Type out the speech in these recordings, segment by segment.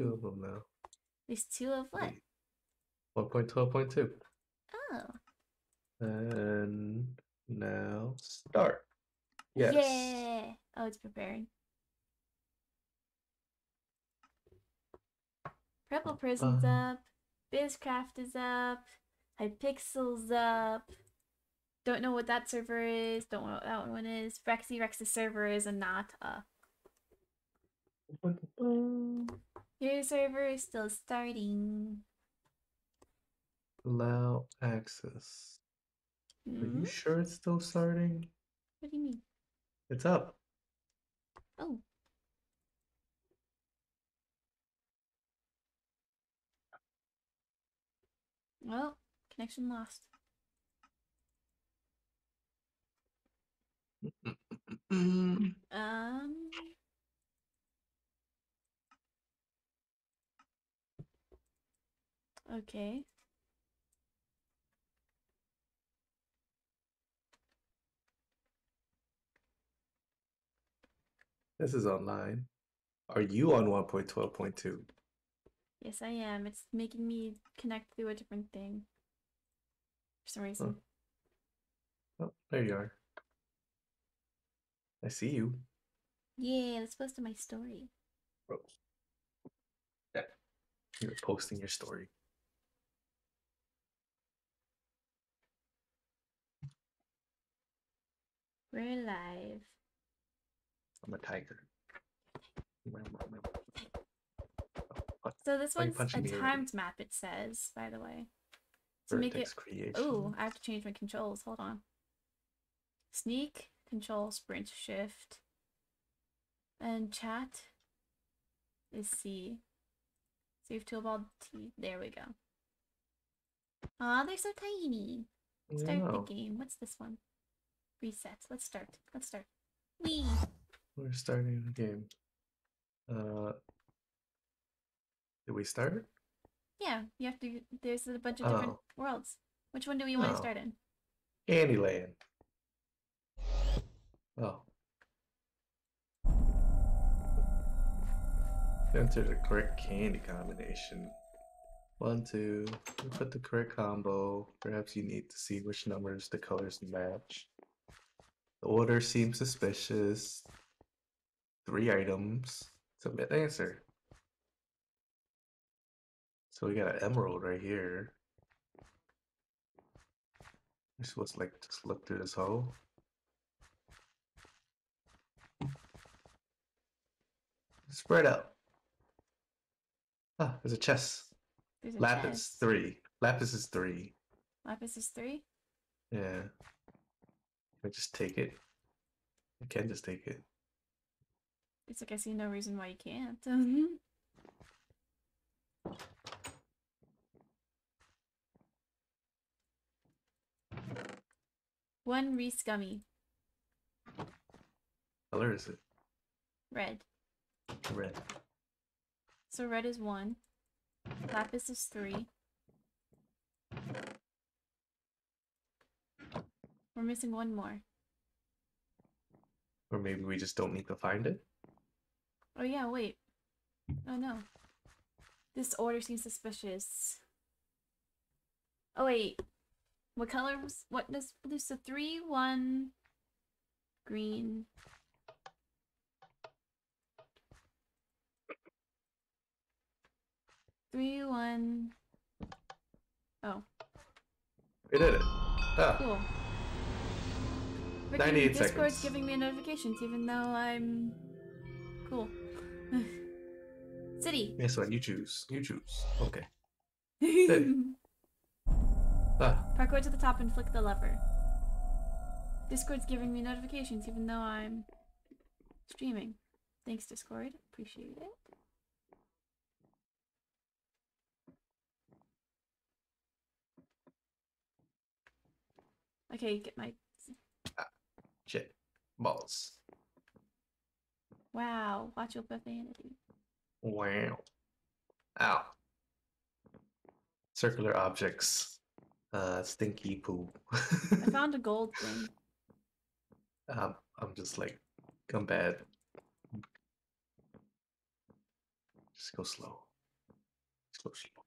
two of them now. There's two of what? One point twelve point two. Oh. And now start. Yes. Yeah. Oh, it's preparing. Purple Prison's Uh. up. Bizcraft is up. Hypixel's up. Don't know what that server is. Don't know what that one is. Rexy Rex's server is a not a. Your server is still starting. Allow access. Are Hmm? you sure it's still starting? What do you mean? It's up. Oh. Well, connection lost. Mm, Um. Okay. This is online. Are you on one point twelve point two? Yes, I am. It's making me connect through a different thing. For some reason. Oh, oh there you are. I see you. Yeah, let's post to my story. Bro. Yeah. You're posting your story. We're live. I'm a tiger. Oh, so this Why one's a me already? timed map, it says, by the way. To make it creation. Oh, I have to change my controls. Hold on. Sneak, control, sprint, shift. And chat is C. Save toolbar T. There we go. Aw, they're so tiny. Start the game. What's this one? Reset. Let's start. Let's start. Wee. we're starting the game. Uh, did we start? Yeah, you have to. There's a bunch of different Oh. worlds. Which one do we want Oh. to start in? Candyland. Oh. Enter the correct candy combination. One, two. Put the correct combo. Perhaps you need to see which numbers the colors match. The order seems suspicious. Three items. Submit answer. So we got an emerald right here. You're supposed to like just look through this hole. Spread out. Ah, there's a chest. There's a Lapis chest. three. Lapis is three. Lapis is three. Yeah. I just take it? I can just take it. It's like I see no reason why you can't. Mm-hmm. One Reese gummy. color is it? Red. Red. So red is one. Lapis is three. We're missing one more. Or maybe we just don't need to find it? Oh yeah, wait. Oh no. This order seems suspicious. Oh wait. What color was what does there's a three, one green. Three, one. Oh, We did it. Ah, cool. 98 Discord's seconds. giving me notifications even though I'm cool. City. yes, one. You choose. You choose. Okay. Ah, Parkour to the top and flick the lever. Discord's giving me notifications even though I'm streaming. Thanks, Discord. Appreciate it. Okay, get my. Balls. Wow, watch your profanity. Wow. Ow. Circular objects. Uh, stinky poo. I found a gold thing. um, I'm just like, I'm bad. Just go slow. Slow, slow.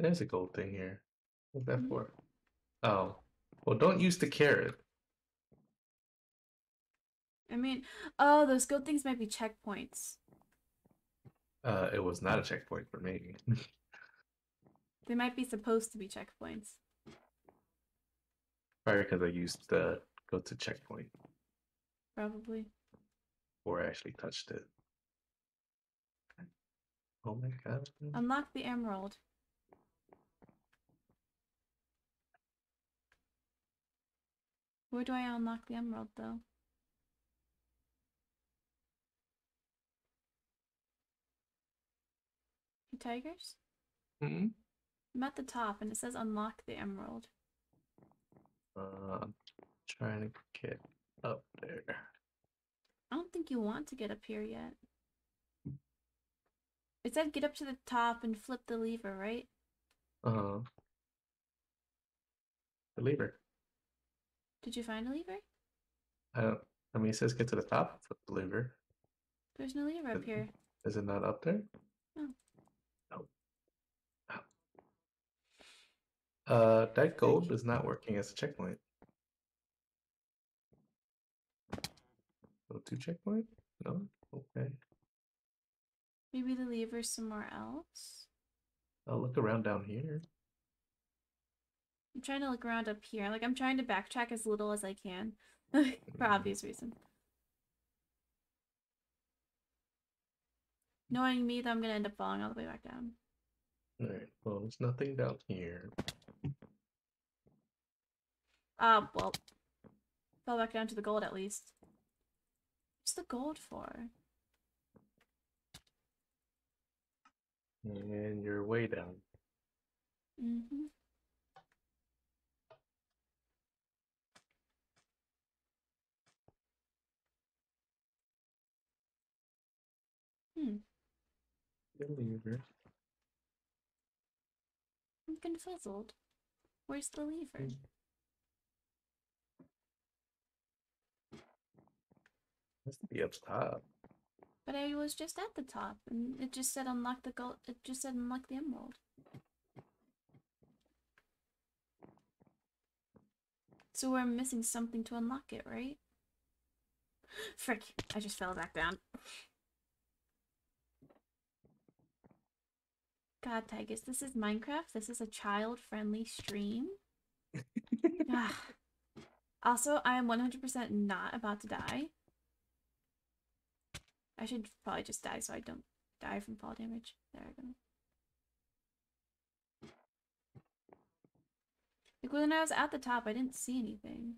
There's a gold thing here. What's that Mhm. for? Oh. Well, don't use the carrot. I mean, oh, those gold things might be checkpoints. Uh, it was not a checkpoint for me. They might be supposed to be checkpoints. Probably because I used the go to checkpoint Probably. Or I actually touched it. Oh my god. Unlock the emerald. Where do I unlock the emerald though? Tigers? Hmm? I'm at the top and it says unlock the emerald. Uh, trying to get up there. I don't think you want to get up here yet. It said get up to the top and flip the lever, right? Uh huh. The lever. Did you find a lever? I don't. I mean, it says get to the top. Flip the lever. There's no lever up here. Is it not up there? No. Oh. Oh. Uh, that gold is not working as a checkpoint. Go to checkpoint? No? Okay. Maybe the lever's somewhere else? I'll look around down here. I'm trying to look around up here. Like, I'm trying to backtrack as little as I can. For Mhm. obvious reason. Knowing me, that I'm gonna end up falling all the way back down. Alright, well, there's nothing down here. Ah, well. Fell back down to the gold at least. What's the gold for? And you're way down. Mm-hmm. Hmm. The lever. I'm confuzzled. Where's the lever? Hmm. Has to be up top. But I was just at the top, and it just said unlock the gold. It just said unlock the emerald. So we're missing something to unlock it, right? Frick! I just fell back down. God, Tigus, this is Minecraft. This is a child-friendly stream. Also, I am 100% not about to die. I should probably just die so I don't die from fall damage. There I go. Like when I was at the top, I didn't see anything.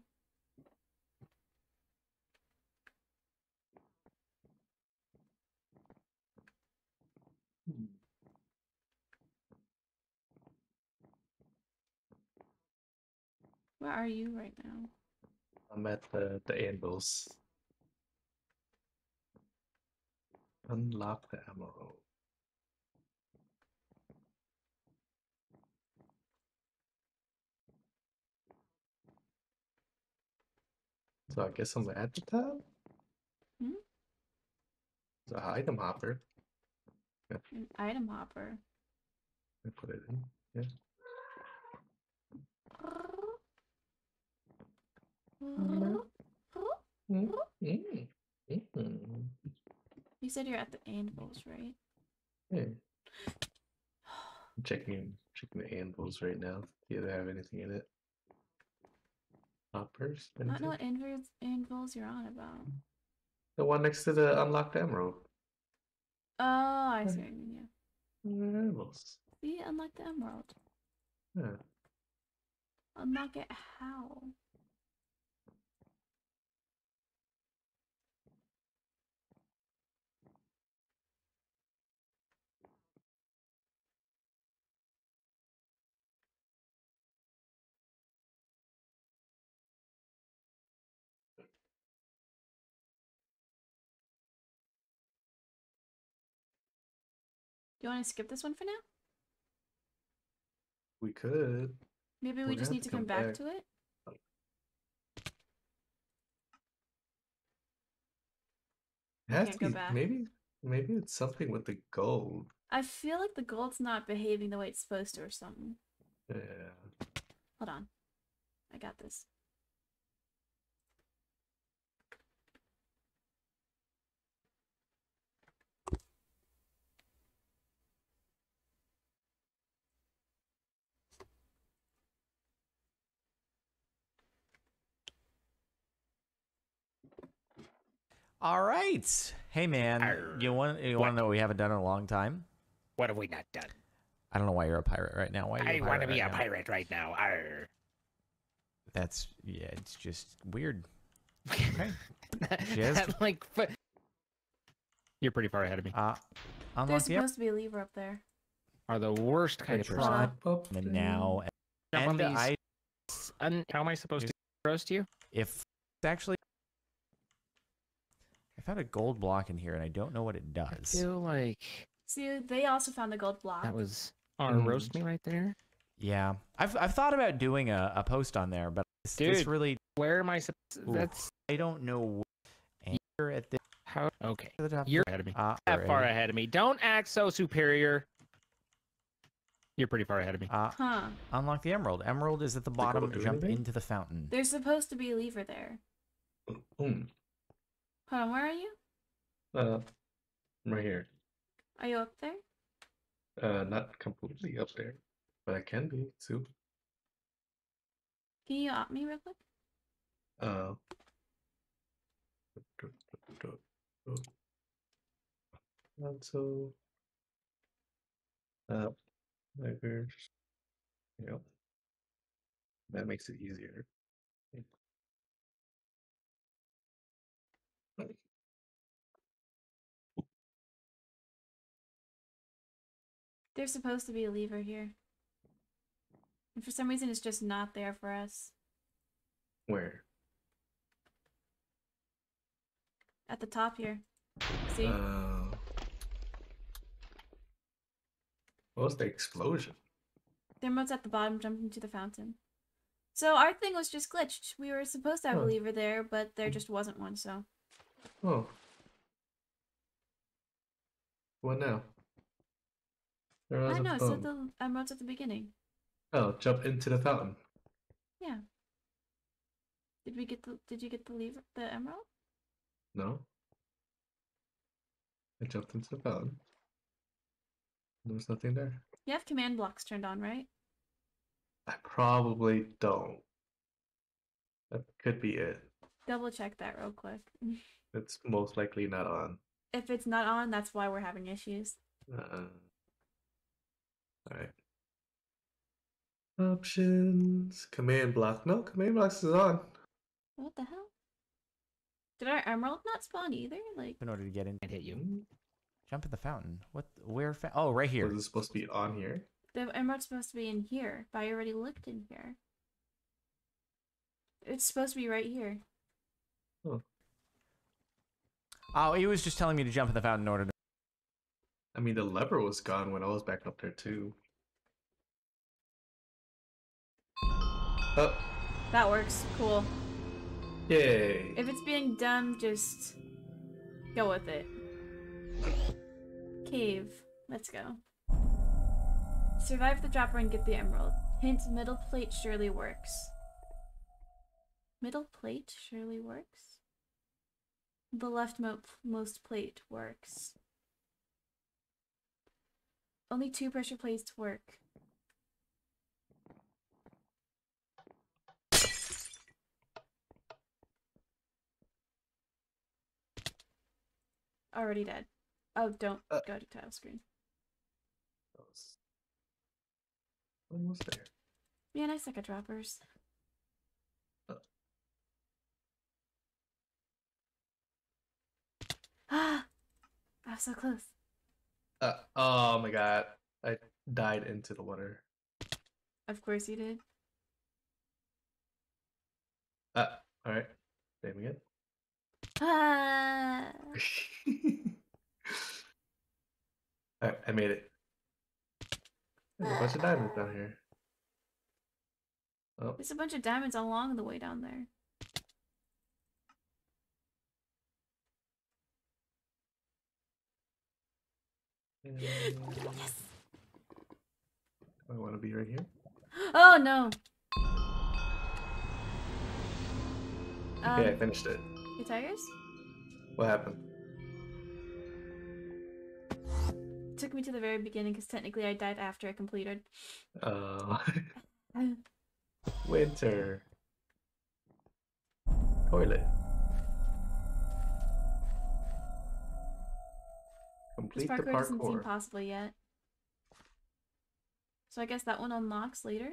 Where are you right now? I'm at the, the anvils. Unlock the emerald. So I guess I'm at the top? Hmm? It's a item hopper. An item hopper. I put it in. Yeah. Mm, mm, mm. You said you're at the anvils, right? Hmm. Yeah. I'm checking checking the anvils right now. Do they have anything in it. Hoppers? I don't know what anvils, anvils you're on about. The one next to the unlocked emerald. Oh, I see hmm. what you mean, yeah. Anvils. See, unlock the emerald. Yeah. Unlock it how? You want to skip this one for now? We could. Maybe we gonna just need to to come come back back. to it. It has to be maybe maybe it's something with the gold. I feel like the gold's not behaving the way it's supposed to or something. Yeah. Hold on. I got this. All right. Hey man, Arr. you want you want to know what we haven't done in a long time? What have we not done? I don't know why you're a pirate right now. Why are you I a pirate want to be right a now? pirate right now. Arr. That's yeah, it's just weird. Okay. Jizz? That, like, fu- you're pretty far ahead of me. Uh unlock There's the supposed to be a lever up there. Are the worst kind of person. Hold and now Jump on and these. I Un- how am I supposed to roast you? if it's actually I found a gold block in here and I don't know what it I does. feel like See, they also found the gold block. that was on Mm. roast me right there. Yeah. I've I've thought about doing a, a post on there, but this, this Dude. really Where am I supposed? Ooh. That's I don't know wh- and here at the, how. Okay, the top you're ahead of me. uh, That far ahead of me. Don't act so superior. You're pretty far ahead of me. Uh, Huh. unlock the emerald. Emerald is at the bottom. Jump anything? into the fountain. There's supposed to be a lever there. Mm. Hold on, where are you? Uh, I'm right here. Are you up there? Uh, not completely up there, but I can be too. Can you op me real quick? Uh. Console. Uh, there. Yep. That makes it easier. There's supposed to be a lever here. And for some reason, it's just not there for us. Where? At the top here. See? Uh, what was the explosion? the remote's at the bottom, jump into the fountain. So our thing was just glitched. We were supposed to have a lever there, but there just wasn't one, so. Oh. What now? There was I know, so the um, emerald's at the beginning. Oh, jump into the fountain. Yeah. Did we get the did you get the lever the emerald? No. I jumped into the fountain. There was nothing there. You have command blocks turned on, right? I probably don't. That could be it. Double check that real quick. It's most likely not on. if it's not on, that's why we're having issues. Uh-uh. Alright. Options. Command block. No, command blocks is on. What the hell? Did our emerald not spawn either? Like In order to get in, Can't hit you. Jump in the fountain. What? Where? Fa- oh, right here. Was it supposed to be on here? the emerald's supposed to be in here, but I already looked in here. It's supposed to be right here. Oh. Oh, he was just telling me to jump in the fountain in order to. I mean, the lever was gone when I was back up there too. Oh, That works. Cool. yay! If it's being dumb, just go with it. Cave. Let's go. Survive the dropper and get the emerald. Hint, middle plate surely works. Middle plate surely works? The leftmost plate works. Only two pressure plates to work. Already dead. Oh, don't Uh. go to tile screen. Was almost there. Man, I suck at droppers. Uh. Ah! I was so close. Uh, oh my god. I died into the water. Of course you did. Uh, alright. Same again. Ah! Alright, I made it. There's a bunch of diamonds down here. Oh, There's a bunch of diamonds along the way down there. And- I want to be right here. Oh no! Okay, I Um, finished it. your tires? What happened? Took me to the very beginning because technically I died after I completed. Uh, winter. Toilet. Complete the parkour doesn't seem possible yet. So I guess that one unlocks later?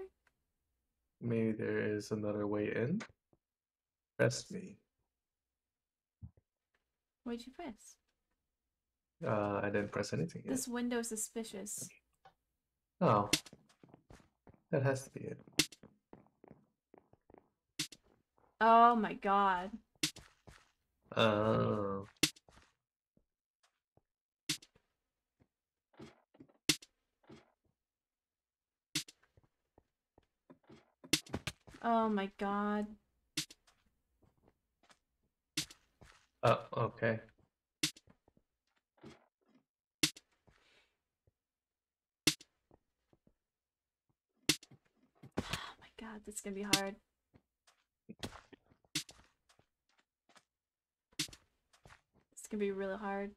Maybe there is another way in. Press me. What'd you press? Uh, I didn't press anything yet. This window suspicious. Oh, that has to be it. Oh my god. Oh, Oh my god. oh, okay. Oh my god, that's gonna be hard. It's gonna be really hard.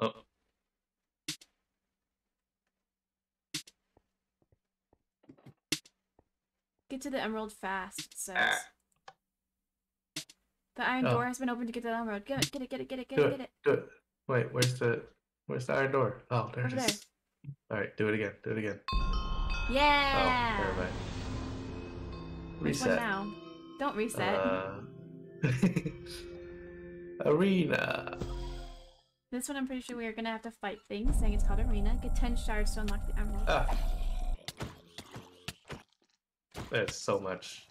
Oh, Get to the emerald fast, it says. Ah. The iron Oh. door has been opened to get to the emerald. Get it, get it, get it, get it, get do it, get it, it. do it. Wait, where's the, where's the iron door? Oh, there Over it there. is. All right, do it again. Do it again. Yeah! Oh, never mind. One Reset. now? Don't reset. Uh, arena. This one I'm pretty sure we are gonna have to fight things, saying it's called Arena. Get 10 shards to unlock the emerald. Ah. There's so much.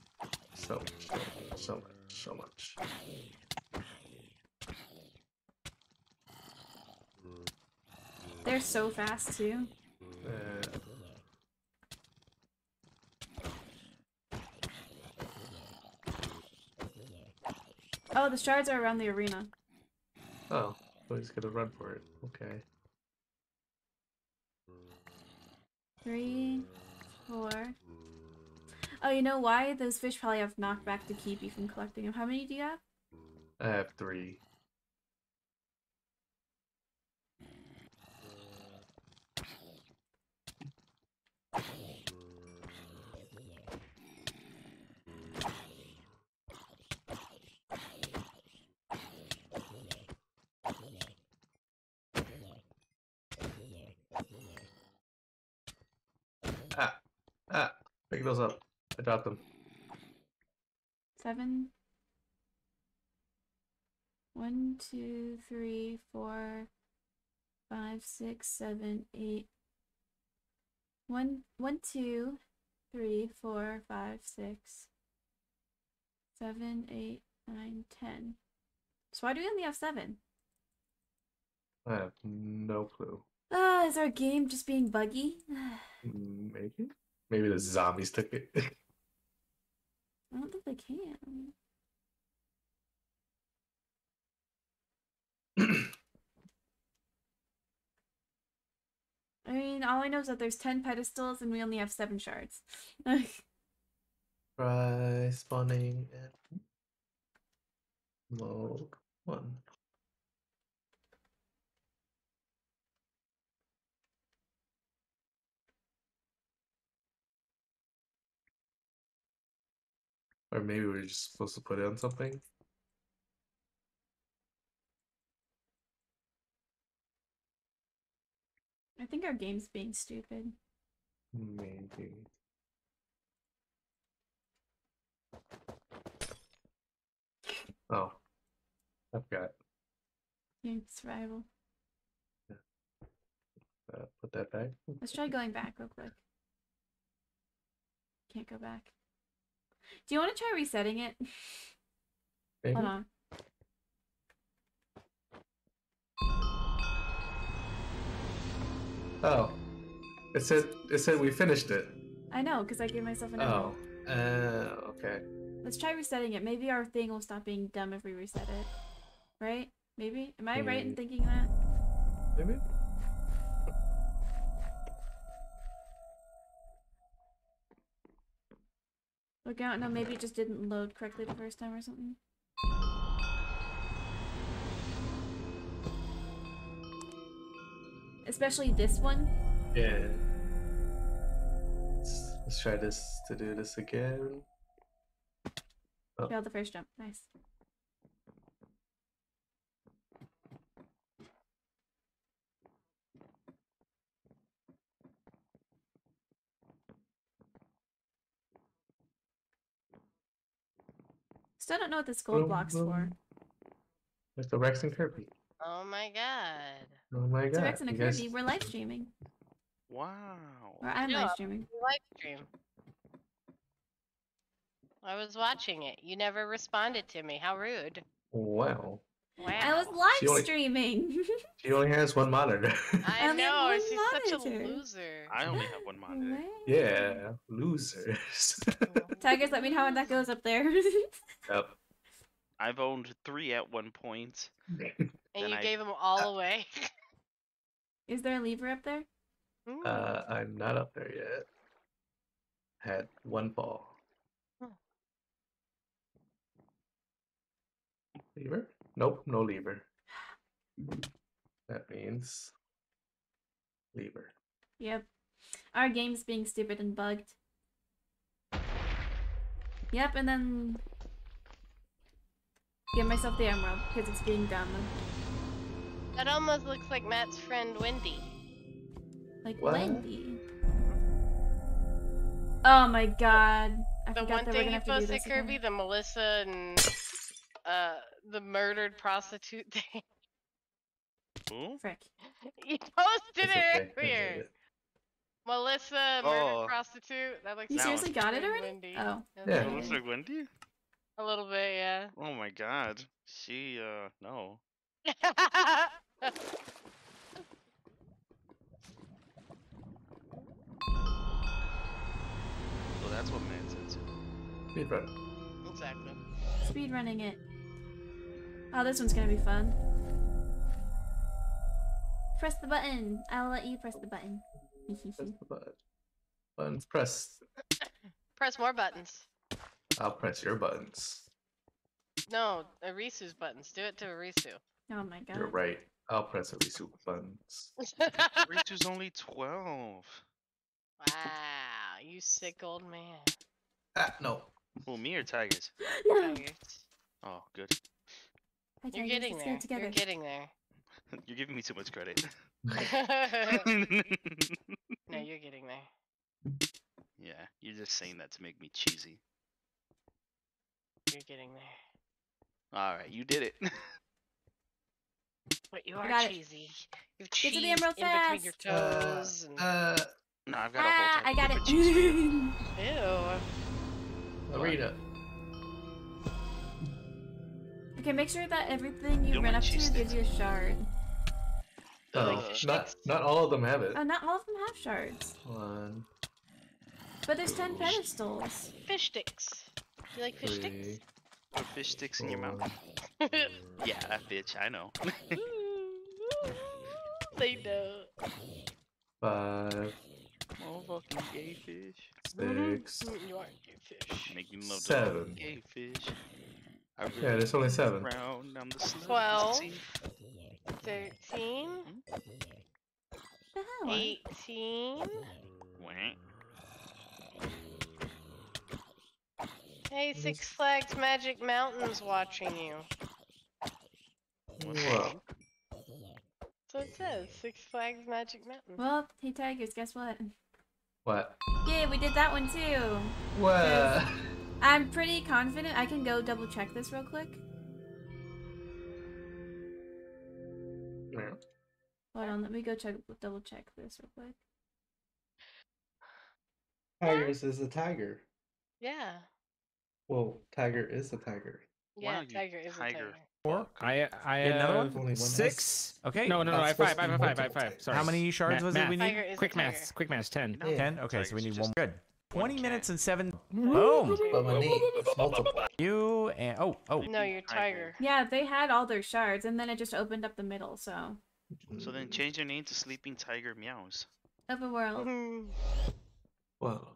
So much. So much. So much. They're so fast too. Uh, Oh, the shards are around the arena. oh, so he's gonna run for it. Okay. Three, four. Oh, you know why? Those fish probably have knockback to keep you from collecting them. How many do you have? I have three. Ah, ah, pick those up. I dropped them. Seven. One, two, three, four, five, six, seven, eight. One, one, two, three, four, five, six, seven, eight, nine, ten. So why do we only have seven? I have no clue. Ah, is our game just being buggy? Maybe? Maybe the zombies took it. I don't think they can. I mean, all I know is that there's 10 pedestals and we only have 7 shards. Try spawning mode one. Or maybe we're just supposed to put it on something. I think our game's being stupid. Maybe. Oh, I forgot. Game survival. Uh, put put that back. Let's try going back real quick. Can't go back. Do you want to try resetting it? Maybe. Hold on. Oh, it said it said we finished it. I know, because I gave myself an Oh, uh, okay. Let's try resetting it. Maybe our thing will stop being dumb if we reset it. Right? Maybe? Am I right in Mm. thinking that? Maybe. Look out, no, maybe it just didn't load correctly the first time or something. Especially this one. Yeah. Let's, let's try this to do this again. Oh. Failed the first jump. Nice. Still don't know what this gold Boom, block's for. boom. It's the Rex and Kirby. Oh my god. Oh my god. It's a. Rex and a you guys- We're live streaming. Wow. Or I'm Yeah. live streaming. Live stream. I was watching it. You never responded to me. How rude. Wow. Wow. I was She live only- streaming. She only has one monitor. I I only know. one She's such a loser. I only have one monitor. Wow. yeah, losers. Tigers, let me know how that goes up there. yep. I've owned three at one point. And And you I- gave them all away. Is there a lever up there? Uh, I'm not up there yet. Had one fall. Hmm. Lever? Nope, no lever. That means lever. Yep. Our game's being stupid and bugged. Yep, and then give myself the emerald because it's being dumb. that almost looks like Matt's friend Wendy. Like What? Wendy. Oh my god. I The forgot one that we're thing gonna you have to posted, Kirby, the Melissa and uh the murdered prostitute thing. Ooh. Frick. you posted It's it okay, I did earlier. it. Melissa, Oh. murdered prostitute. That looks You seriously got it friend already? Wendy. Oh. That's Yeah. funny. Melissa Wendy? A little bit, yeah. Oh my god. She, uh, no. So that's what man's into. Speed run. exactly. Speed running it. Oh, this one's gonna be fun. Press the button. I'll let you press the button. Press the button. Buttons pressed. Press more buttons. I'll press your buttons. No, Arisu's buttons. Do it to Arisu. oh my god. You're right. I'll press every super buttons. Ritu's only 12. wow, you sick old man. Ah, no. Who, me or Tigers? No. Tigers. Oh, good. Hi, You're getting there. get together. You're getting there. You're giving me too much credit. no, you're getting there. yeah, you're just saying that to make me cheesy. You're getting there. Alright, you did it. But you are got it. cheesy. You've Get to the emerald in between your fast. Uh, toes. and... uh, no, I've got a Ah, whole I got it. cheese for you. Ew. arena. Okay, make sure that everything you Don't run up to gives you a shard. Oh, Uh, not not all of them have it. Oh, not all of them have shards. One, But there's 10 Ooh. pedestals. Fish sticks. You like fish sticks? Put fish sticks in your mouth. Yeah, that bitch, I know. they know. five, oh, fucking gay fish. six. You are gay fish. Making love Seven. gay fish. I Yeah, there's only seven. Round down the. Twelve. Thirteen. Eighteen. Wah. Hey, Six Flags Magic Mountain's watching you. Whoa. So it says Six Flags Magic Mountain. Well, hey Tigers, guess what? What? Yeah, we did that one too. What? I'm pretty confident I can go double check this real quick. Yeah. Hold on, let me go check double check this real quick. Tigers is a tiger. Yeah. Well, tiger is a tiger. Yeah, Wow, you tiger is a tiger. tiger. Four. I I Get another one? Only one has- six. Okay. No, no, no. I have That's five. I have five. I have five. Sorry. How many shards Ma- was it we need? Tiger Quick a tiger. maths. Quick maths. Ten. No. Ten. Okay, so we need one. Good. Twenty cat. minutes and seven. Boom. But my name multiple. You and oh oh. No, you're tiger. Yeah, they had all their shards, and then it just opened up the middle. So So then change your name to Sleeping Tiger Meows. open world. Mhm. Well,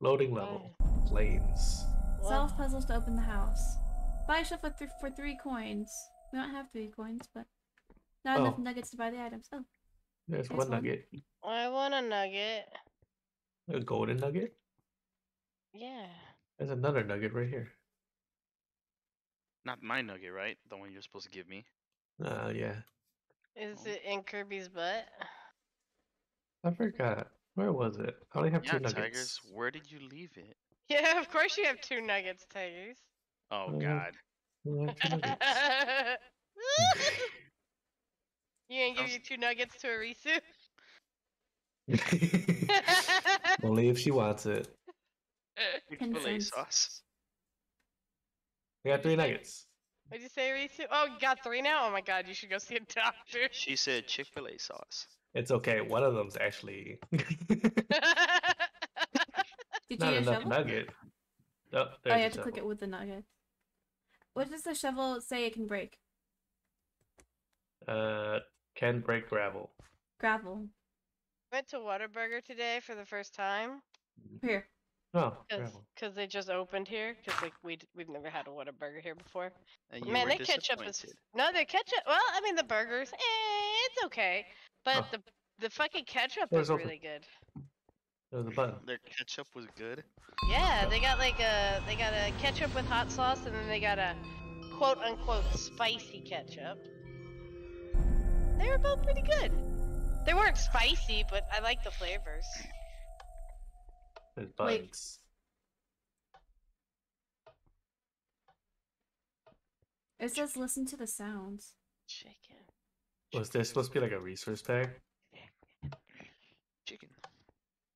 loading level. Lanes. Well, Solve puzzles to open the house. Buy a shuffle th- for three coins. We don't have three coins, but not enough Oh. nuggets to buy the items. Oh, There's That's one one. nugget. I want a nugget. A golden nugget. Yeah. There's another nugget right here. Not my nugget, right? The one you're supposed to give me. Uh, yeah. Is Oh. it in Kirby's butt? I forgot. Where was it? I only have Yeah, two nuggets. Tigers. Where did you leave it? Yeah, of course you have two nuggets, tigers. Oh Uh, God. I have two nuggets. you gonna give Sounds- you two nuggets to Arisu? Only if she wants it. Chick-fil-A sauce. I got three nuggets. What'd you say, Arisu? Oh, you got three now? Oh my god, you should go see a doctor. She said Chick-fil-A sauce. It's okay. One of them's actually did you not get a enough shovel? nugget. Oh, Oh, you have to click it with the nugget. What does the shovel say it can break? Uh, can break gravel. Gravel. Went to Whataburger today for the first time Here. Oh, because gravel. they just opened here because like we we've never had a Whataburger here before. And you Man, were their ketchup is disappointed. no, their ketchup. Well, I mean the burgers, eh, it's okay, but Oh. the the fucking ketchup Doors is open. really good. There's a button. Their ketchup was good. Yeah, they got like a they got a ketchup with hot sauce, and then they got a quote unquote spicy ketchup. They were both pretty good. They weren't spicy, but I like the flavors. There's Wait. It says listen to the sounds. Chicken. Was there supposed to be like a resource pack? Chicken.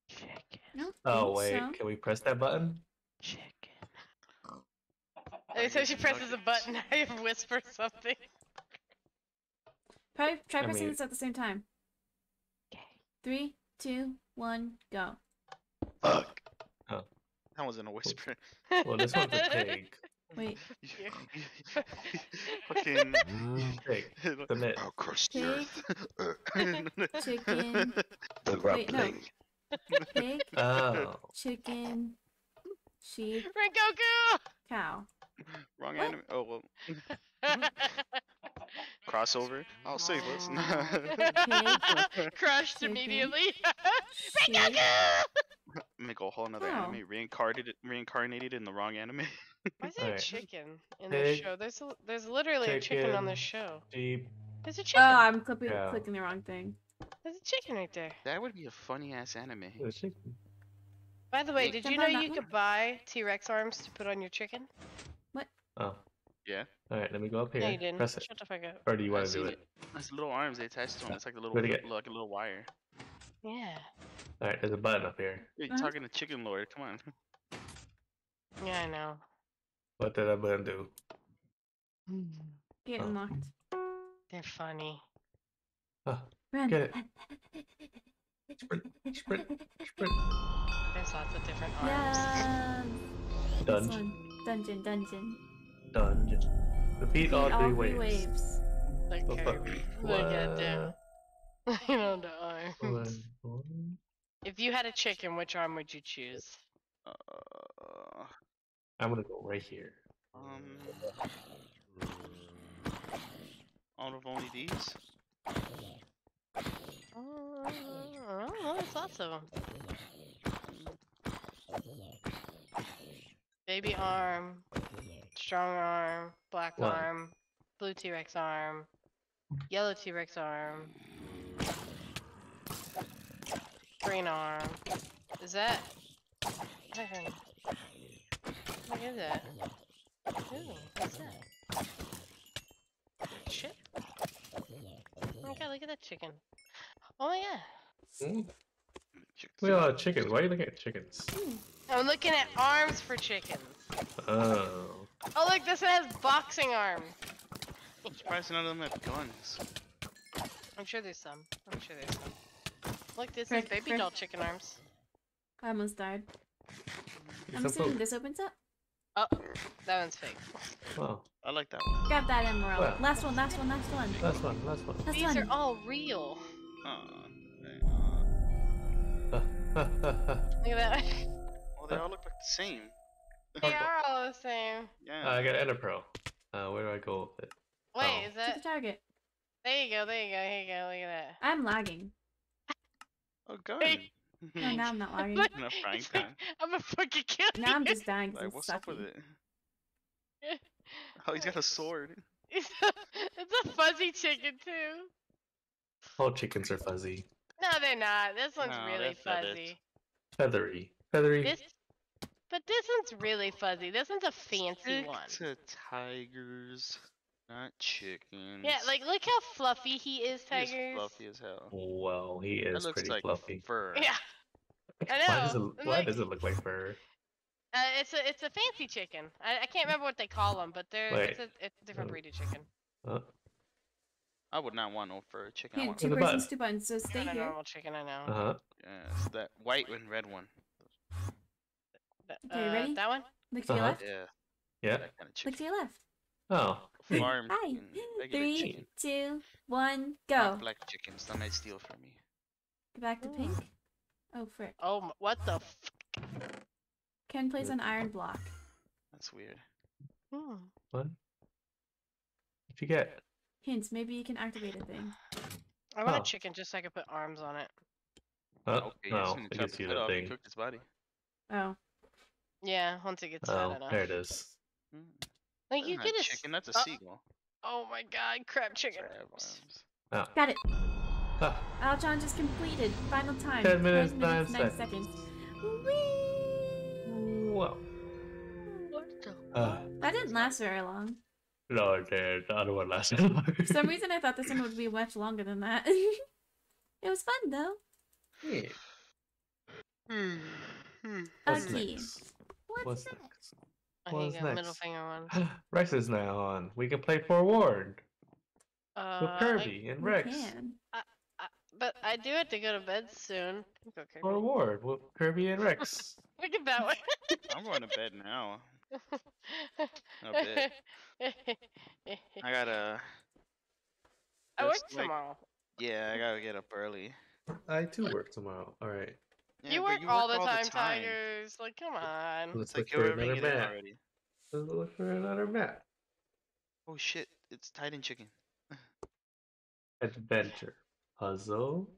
Chicken. Oh, no. Oh wait, so. can we press that button? Chicken. So she presses a button, I whisper something. Try, try I pressing mean- this at the same time. Okay. Three, two, one, go. Fuck. That wasn't a whisper. Well, this one's a pig. Wait. Yeah. Fucking. Mm, pig. Submit. I'll crush the earth. Chicken. The Wait, no. Pig, Oh. chicken, sheep, Rengoku! cow. Wrong What? anime. Oh well. Crossover. I'll say this. Crushed immediately. Sheep. Rengoku! Make a whole another Oh. anime reincarnated reincarnated in the wrong anime. Why is there a chicken in this show? There's a, there's literally a chicken on Chicken. this show. Sheep. There's a oh, chicken. Oh. I'm clipping, Cow. clicking the wrong thing. There's a chicken right there. That would be a funny ass anime. There's chicken. By the way, did you know you could buy T-Rex arms to put on your chicken? What? Oh. Yeah. Alright, let me go up here. No, you didn't. Press it. Shut the fuck up. Or do you want to do seen it? It's little arms they attach to them. It's like a little, Do like a little wire. Yeah. Alright, there's a button up here. You're Uh-huh. talking to Chicken Lord. Come on. Yeah, I know. What did that button do? Get Oh. unlocked. They're funny. Run. Get it. Sprint, sprint, sprint. There's lots of different arms. Yeah. Dungeon. Dungeon, dungeon. Dungeon. Repeat all All three three waves. waves. Like Oh, fuck. Kirby. Look at them. you know the arms. One, one. If you had a chicken, which arm would you choose? Uh, I'm gonna go right here. um. Out of only these. Uh, I don't. There's lots of them. Baby arm, strong arm, black One. arm, blue T-Rex arm, yellow T-Rex arm, green arm. Is that? What What is that? Ooh, what's that? Shit. Oh my god, look at that chicken. Oh yeah. Mm. Chicken We all soup. have chickens. Why are you looking at chickens? I'm looking at arms for chickens. Oh. Oh look, this one has boxing arms. I'm surprised none of them have guns. I'm sure there's some. I'm sure there's some. Look, this Frick, is baby frick. doll chicken arms. I almost died. Get I'm some assuming food. this opens up. Oh, that one's fake. Oh, I like that one. Grab that emerald. Well. Last one, last one, last one. last one, last one. Last These one. are all real. Oh, they, uh, Look at that. oh, they all look like the same. they are all the same. Yeah. I got Ender pearl. Uh, where do I go with it? Wait, Oh. is To the target. There you go. There you go. Here you go. Look at that. I'm lagging. Oh, gun. Hey. No, now I'm not lying. that. No, frying It's like. I'm a fucking kill Now I'm you. just dying 'cause Like, it's what's up with it? Oh, he's got a sword. It's a, it's a fuzzy chicken too. All chickens are fuzzy. No, they're not. This one's No, really fuzzy. Feathery. Feathery. This, but this one's really fuzzy. This one's a fancy Stick one. to tigers, not chickens. Yeah, like look how fluffy he is, He is fluffy as hell. Well, he That is looks pretty like fluffy. fur. Yeah, I Why does it, know. why Like- does it look like fur? uh, it's a it's a fancy chicken. I, I can't remember what they call them, but they're it's a, it's a different breed of chicken. Uh, I would not want no fur chicken. I Hey, want two In the persons, two buttons. So stay Not a here. normal chicken, I know. uh huh. yes, that white and red one. Th- Okay, uh, ready? That one? Look to your Uh-huh. left. Yeah, Yeah. that kind of Look to your left. Oh. Farm Hi. chicken, regular Three, chicken. two, one, Not go. black chickens. Don't they steal from me? Go back to pink. Oh, frick. Oh, what the? F- Ken plays an iron block. That's weird. Hmm. What? What you get? Hints. Maybe you can activate a thing. I want Oh. a chicken just so I can put arms on it. Oh, okay, no, he's gonna it chop gives the you head the off thing. cook his body. Oh. Yeah, once it gets fat Oh, enough. there it is. Mm, Like you not get a s- chicken. That's a uh, seagull. Oh my god, crab chicken Crab arms. arms. Oh. Got it. Ah, Our just completed. Final time. 10 minutes, 10 nine nine seconds. Whee! whoa. What the? Uh, That didn't last very long. no, it did. I don't want to last that long. For some reason, I thought this one would be much longer than that. it was fun though. Yeah. Hmm. Hmm. What's Okay. next? What's, What's next? next? I think What's you got middle next? finger one. Rex is now on. We can play Forewarned Uh, with I- Kirby and We Rex. can. I- but I do have to go to bed soon. Go, Kirby. Forward with Kirby and Rex. Look at that one. I'm going to bed now. A bit. I gotta. I work like, tomorrow. Yeah, I gotta get up early. I too work tomorrow. All right. Yeah, you but work all the time, Tigers. Like, come on. Let's It's look like for you're rubbing another it in map. already. Let's look for another map. Oh shit! It's Titan chicken. Adventure. Puzzle.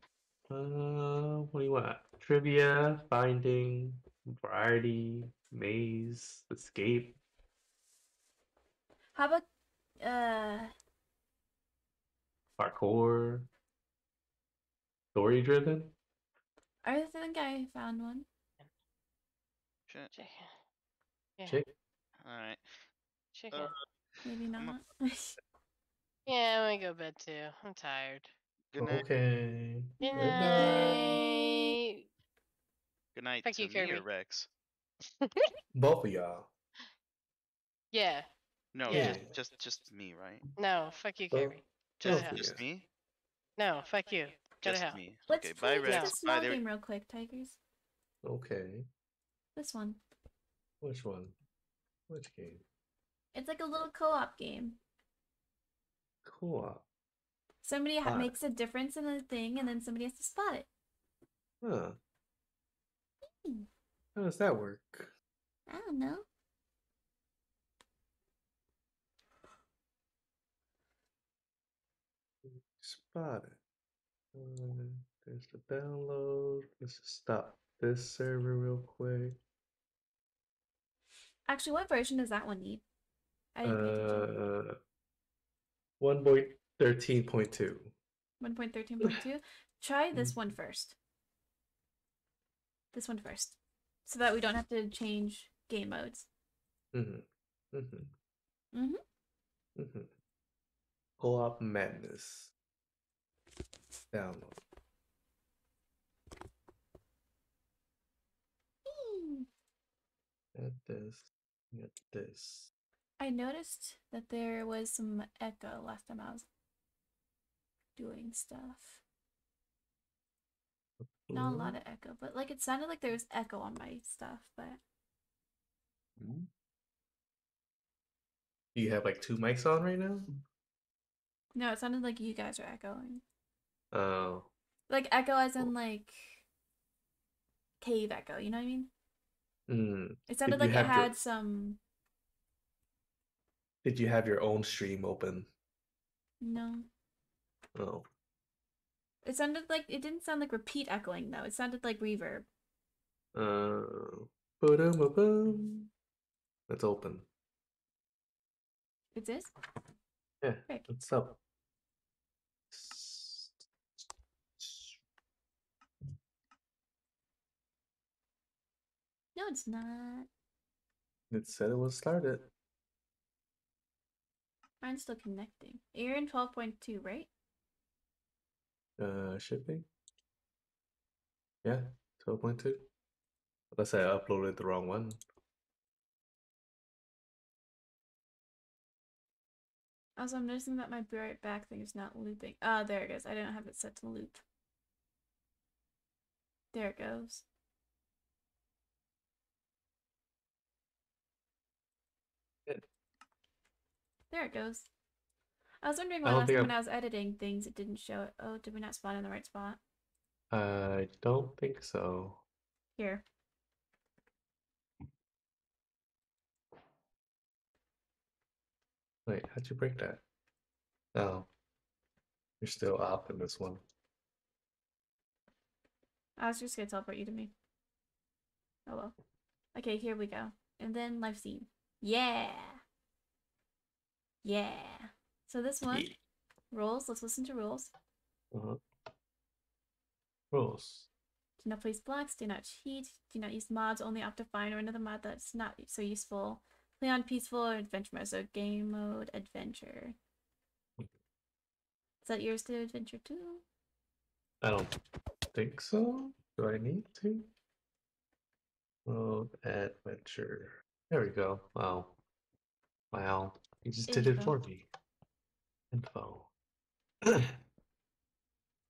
Uh, what do you want? Trivia, finding, variety, maze, escape. How about uh parkour, story driven. I think I found one. Shit. Chicken. Yeah, Chick. All right. chicken. uh, Maybe I'm a- not. yeah, I'm gonna go to bed too. I'm tired. Good night. Okay. Good Good night. night. Good night Fuck to you, me or Rex. Both of y'all. Yeah. No, Yeah. just just just me, right? No, fuck you. Kirby. Just just me. No, fuck you. Go to Just hell. me. Let's okay. play Bye, just a Rex. Bye. small There. game real quick, Tigers. Okay. This one. Which one? Which game? It's like a little co-op game. Co-op. Somebody ha- makes a difference in a thing, and then somebody has to spot it. Huh. Hmm. How does that work? I don't know. Spot it. Uh, there's the download. Let's just stop this server real quick. Actually, what version does that one need? I didn't pay attention. Uh, one point thirteen point two. 1.13.2. Try this one first. This one first. So that we don't have to change game modes. Mm-hmm. Mm-hmm. Mm-hmm. Mm-hmm. Co-op madness download. At this, at this. I noticed that there was some echo last time I was doing stuff. Not a lot of echo, but like it sounded like there was echo on my stuff, but. Hmm? Do you have like two mics on right now? No, it sounded like you guys are echoing. Oh, Like echo as in like cave echo, you know what I mean? mm. It sounded like it have your- had some Did you have your own stream open? no. Oh, It sounded like it didn't sound like repeat echoing though. It sounded like reverb. uh, ba-dum-ba-bum. Let's open. It is? Yeah, Frick. what's up? No, it's not. It said it was started. Mine's still connecting. You're in 12.2, right? Uh, should be. Yeah, twelve point two. Unless I uploaded the wrong one. Also, I'm noticing that my be right back thing is not looping. Ah, there it goes. I didn't have it set to loop. There it goes. There it goes. I was wondering why last time when I've- I was editing things, it didn't show it. Oh, did we not spawn in the right spot? I don't think so. Here. Wait, how'd you break that? Oh, you're still up in this one. I was just gonna teleport you to me. Oh well. Okay, here we go. And then live scene. Yeah. Yeah. So this one, Yeah. rules. Let's listen to rules. Uh-huh. Rules. Do not place blocks. Do not cheat. Do not use mods. Only OptiFine or another mod that's not so useful. Play on peaceful or adventure mode. So game mode adventure. Is that yours to adventure too? I don't think so. Do I need to? World adventure. There we go. Wow. Wow. You just did it for me. Info.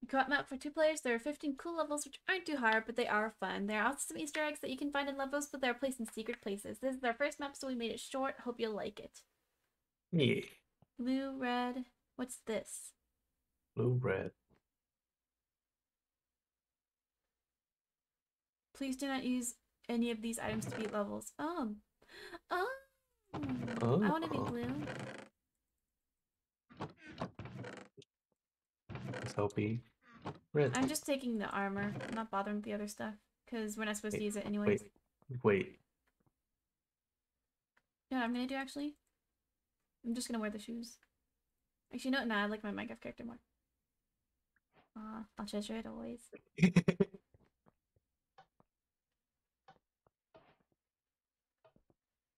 Co-op map for two players. There are 15 cool levels which aren't too hard, but they are fun. There are also some Easter eggs that you can find in levels, but they're placed in secret places. This is our first map, so we made it short. Hope you'll like it. yeah. Blue, red. What's this? Blue, red. Please do not use any of these items to beat levels. Oh. Oh. I want to be Oh. blue. So be red. I'm just taking the armor. I'm not bothering with the other stuff. Because we're not supposed to use it anyways. Wait. Wait. You know what I'm gonna do actually? I'm just gonna wear the shoes. Actually, no, nah, I like my Minecraft character more. Aw, I'll treasure it always.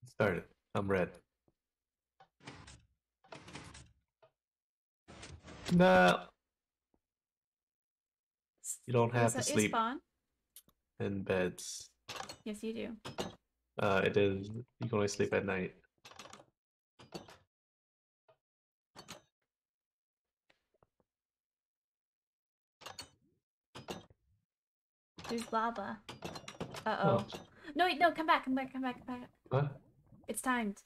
Started. I'm red. No. You don't have to sleep spawn? in beds. Yes, you do. Uh, it is. You can only sleep at night. There's lava. Uh oh. No, wait, no, come back, come back, come back, come back. Huh? It's timed.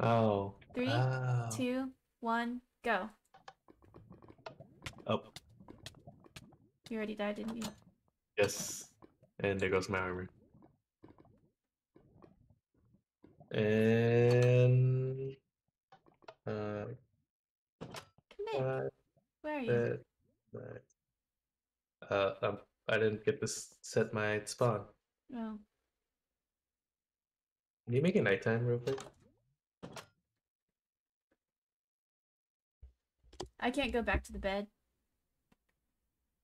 Oh. Three, oh. Two, one, go. Up. You already died, didn't you? Yes. And there goes my armor. And uh, Come in. uh, Where are you? uh, uh, I didn't get this set my spawn. Oh. Can you make it nighttime real quick? I can't go back to the bed.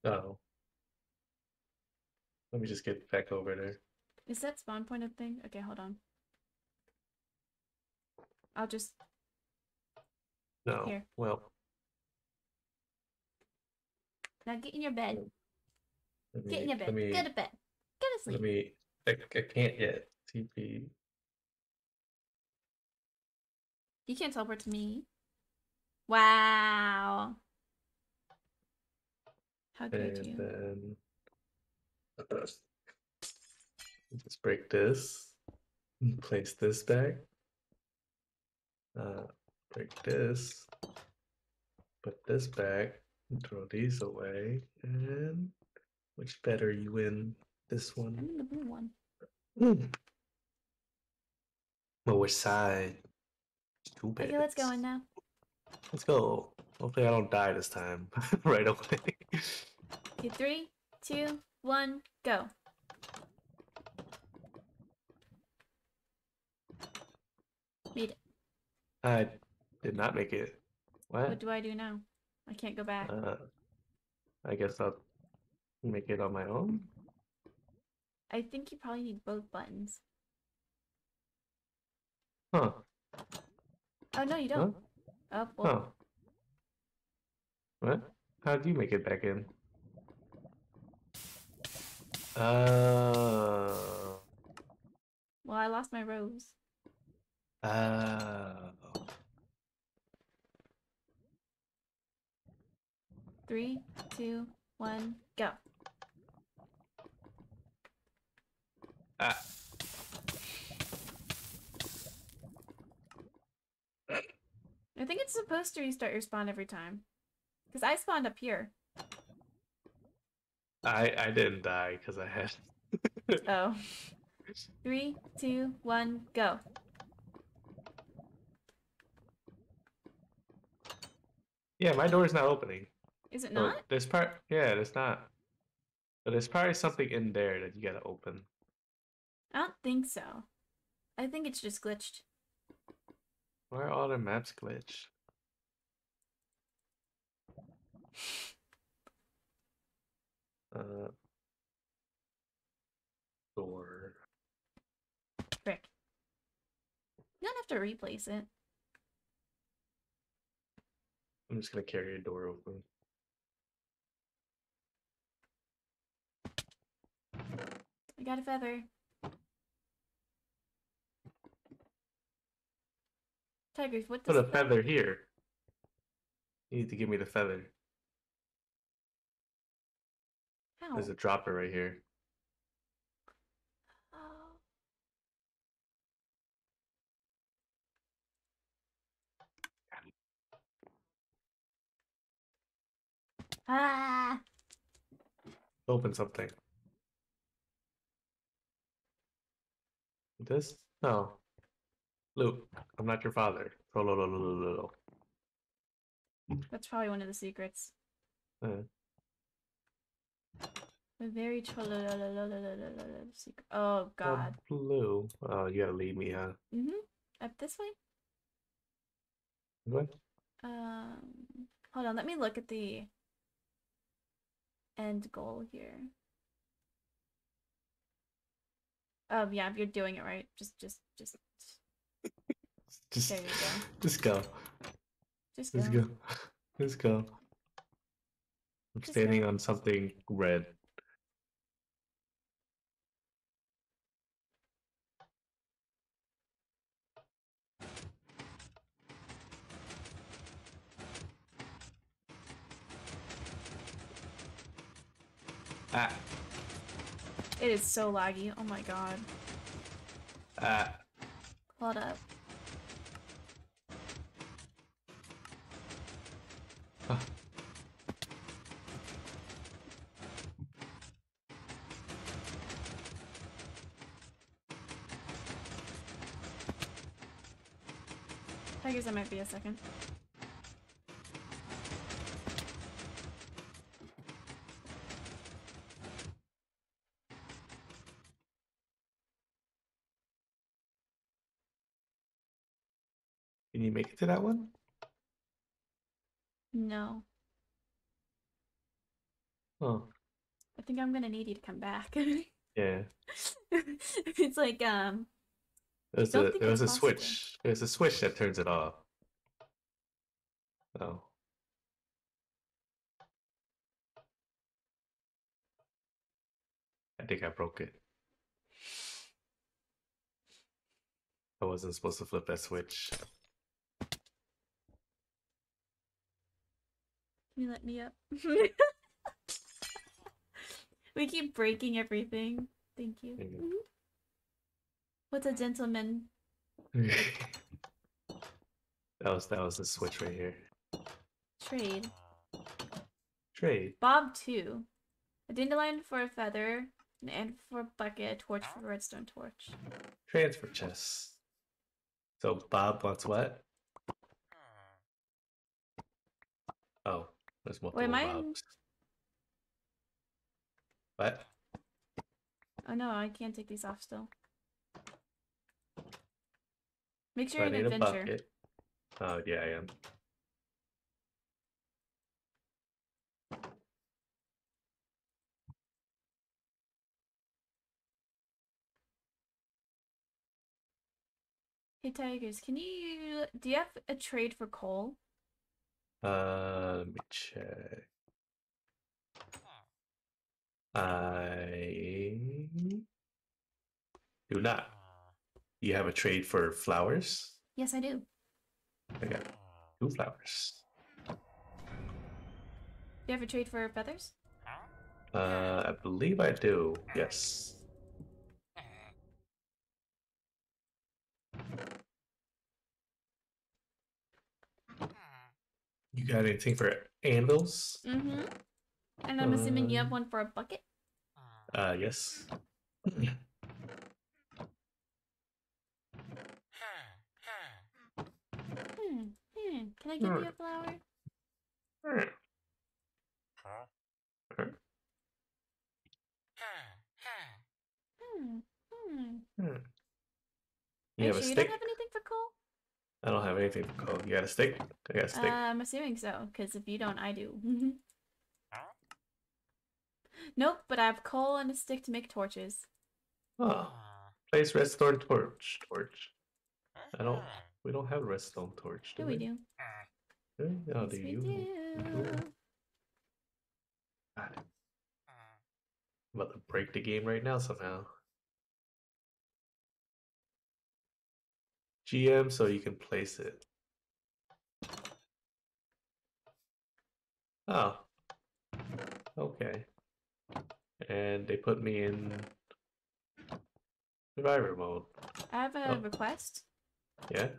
Oh. Let me just get back over there. Is that spawn point a thing? Okay, hold on. I'll just No. Here. Well, now get in your bed. me, Get in your bed. me, Go to bed. Go to let me, I, I can't yet. TP. You can't teleport to me. Wow. How could And you? then just break this. Place this back. Uh, break this. Put this back. And throw these away. And which bed are you in? This I'm one. in the blue one. Mm. But which side? Two Okay, let's go in now. Let's go. Hopefully I don't die this time. right away. Okay, three, two, one, go. Made it. I did not make it. What? What do I do now? I can't go back. Uh, I guess I'll make it on my own. I think you probably need both buttons. Huh. Oh no, you don't. Oh well, Huh. What? How'd you make it back in? Uh. well, I lost my rose. Uh. Three, two, one, go. Ah. I think it's supposed to restart your spawn every time. Because I spawned up here. I I didn't die because I had. Oh. Three, two, one, go. Yeah, my door's not opening. Is it So not? There's part. Yeah, it's not. But there's probably something in there that you gotta open. I don't think so. I think it's just glitched. Why are all the maps glitch? Uh, door. Frick. You don't have to replace it. I'm just gonna carry a door open. I got a feather. Tigers, what does Put a fe- feather here. You need to give me the feather. How? There's a dropper right here. Oh. Ah! Open something. This? No. Luke, I'm not your father. Oh. That's probably one of the secrets. Uh, A very secret. Oh oh, god. blue. Oh, you gotta lead me, huh? Mhm. Up this way. What? Um. Hold on. Let me look at the end goal here. Um. Yeah. If you're doing it right. Just. Just. Just. Just, There you go. just go. Just Let's go. go. Let's go. I'm Just standing go. on something red. Ah, It is so laggy. Oh my god. ah. Hold up. Ah. guess that might be a second. Can you make it to that one? No. Oh, I think I'm gonna need you to come back. yeah. it's like um There's Don't a think there was it's a possible. switch. There's a switch that turns it off. Oh. I think I broke it. I wasn't supposed to flip that switch. Can you let me up? we keep breaking everything. Thank you. There you go. Mhm. What's a gentleman? that was that was the switch right here. Trade. Trade. Bob two. A dandelion for a feather, an ant for a bucket, a torch for a redstone torch. Transfer chest. So Bob wants what? Oh, there's multiple am I in- What? Oh no, I can't take these off still. Make sure I you're need in a adventure. Oh yeah, I am. Hey Tigers, can you do you have a trade for coal? Uh, let me check. I do not. You have a trade for flowers? Yes, I do. I got two flowers. Do you have a trade for feathers? Uh, I believe I do. Yes. You got anything for anvils? Mm-hmm. And I'm assuming you have Um, one for a bucket? Uh, yes. Hmm. Hmm. Can I give you a flower? Hmm. Hmm. Hmm. Are You have a sure you stick? don't have coal? I don't have anything for coal. You got a stick? I got a Uh, stick. I'm assuming so, because if you don't, I do. nope, but I have coal and a stick to make torches. oh, place redstone torch. Torch. I don't. We don't have a redstone torch. Do Yeah, we do. do. Oh, Yes, do we you? do. I'm about to break the game right now somehow. GM, so you can place it. Oh. Okay. And they put me in survivor mode. I have a Oh. request. Yeah?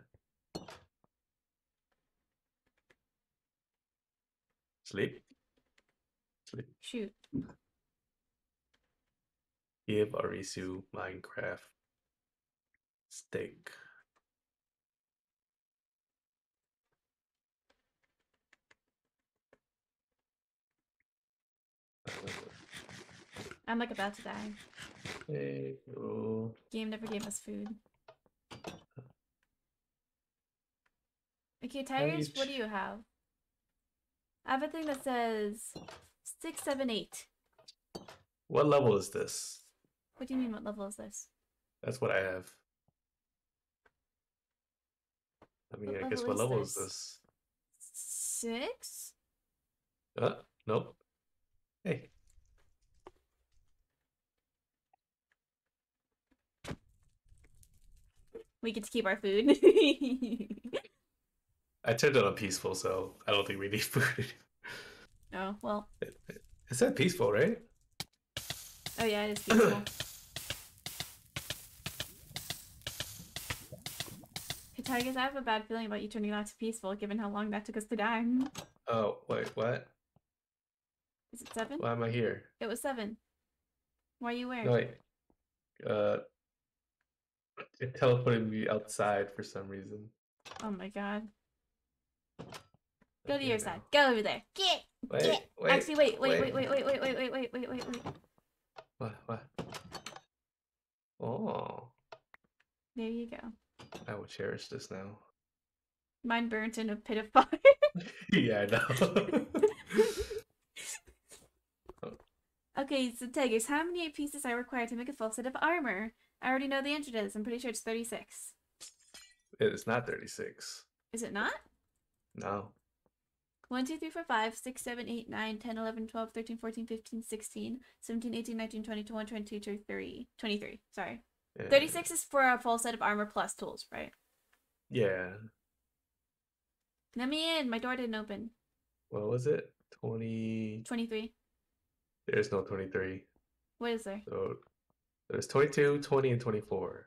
Sleep? Sleep. Shoot. Give Arisu Minecraft steak. I'm like about to die. Hey, oh, Game never gave us food. Okay, Tigers, what do you have? I have a thing that says six, seven, eight. What level is this? What do you mean? What level is this? That's what I have. I mean, What I guess what is level is this? this? Six? Uh, nope. Hey, We get to keep our food. I turned it on peaceful, so I don't think we need food. oh, well. It said peaceful, right? Oh, yeah, it is peaceful. Tigers, I have a bad feeling about you turning it on to peaceful given how long that took us to die. Oh, wait, what? Is it seven? Why am I here? It was seven. Why are you where? No, wait. Uh, it teleported me outside for some reason. Oh my god. Go to your side. Go over there. Get. Wait, Get. wait. Actually, wait, wait, wait, wait. wait, wait, wait, wait, wait, wait, wait, wait, wait, wait. What? What? Oh, There you go. I will cherish this now. Mine burnt in a pit of fire. yeah, I know. okay, so Tigers, how many pieces I require to make a full set of armor? I already know the answer to this. I'm pretty sure it's 36. it is not 36. Is it not? No. 1, 2, 3, 4, 5, 6, 7, 8, 9, 10, 11, 12, 13, 14, 15, 16, 17, 18, 19, 20, 21, 22, 23. 23, sorry. Yeah. 36 is for a full set of armor plus tools, right? Yeah. Let me in. My door didn't open. What was it? 20. 23. There's no 23. What is there? So there's 22, 20, and 24.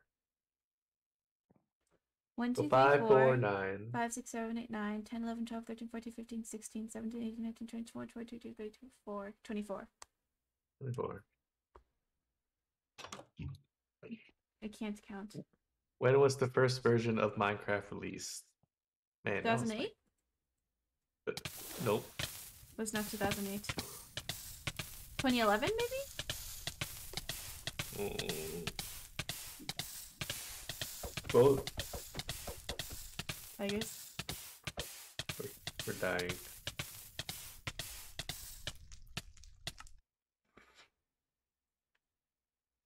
1, 2, So 3, 5, 4, 4, 9. 5, 6, 7, 8, 9, 10, 11, 12, 13, 14, 15, 16, 17, 18, 19, 20, 21, 22, 23, 24, 24. 24. I can't count. When was the first version of Minecraft released? Man, that was like- 2008? nope. Was not 2008. 2011, maybe? Mm. Both We're dying.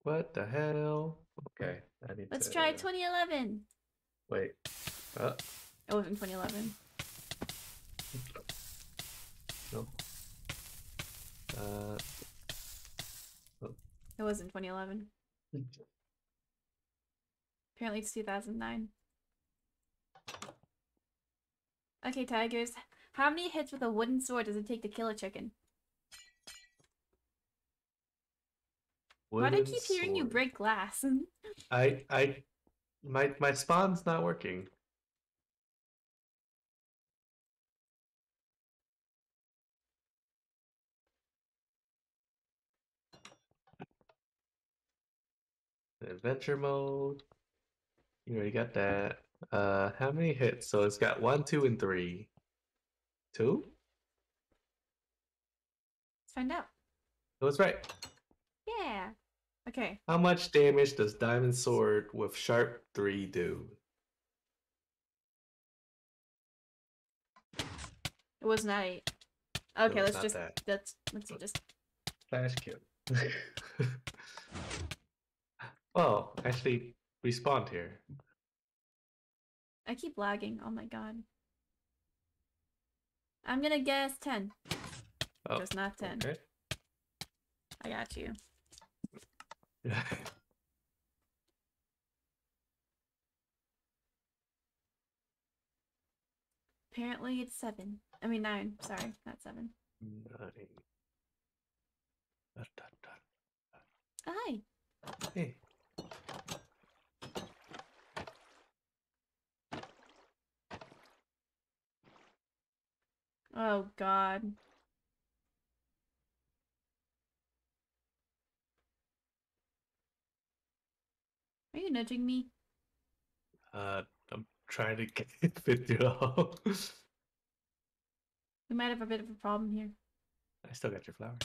What the hell? Okay, I need Let's to try 2011. wait. Uh, It wasn't 2011. no. Uh, It wasn't 2011. Apparently it's 2009. Okay, Tigers. How many hits with a wooden sword does it take to kill a chicken? Why do I wooden keep hearing you break glass? I I my my spawn's not working. Adventure mode. You already got that. Uh how many hits? So it's got one, two, and three. Two? Let's find out. That was right. Yeah. Okay. How much damage does Diamond Sword with Sharp 3 do? It was not eight. Okay, let's just that. let's let's just Flash kill. oh, actually, we spawned here. I keep lagging. Oh my god. I'm gonna guess ten. Oh, Just not ten. okay. I got you. Apparently it's seven. I mean nine. Sorry, not seven. Nine. Da, da, da. Hi. Hey. Oh god. Are you nudging me? Uh, I'm trying to get the hole. We might have a bit of a problem here. I still got your flower.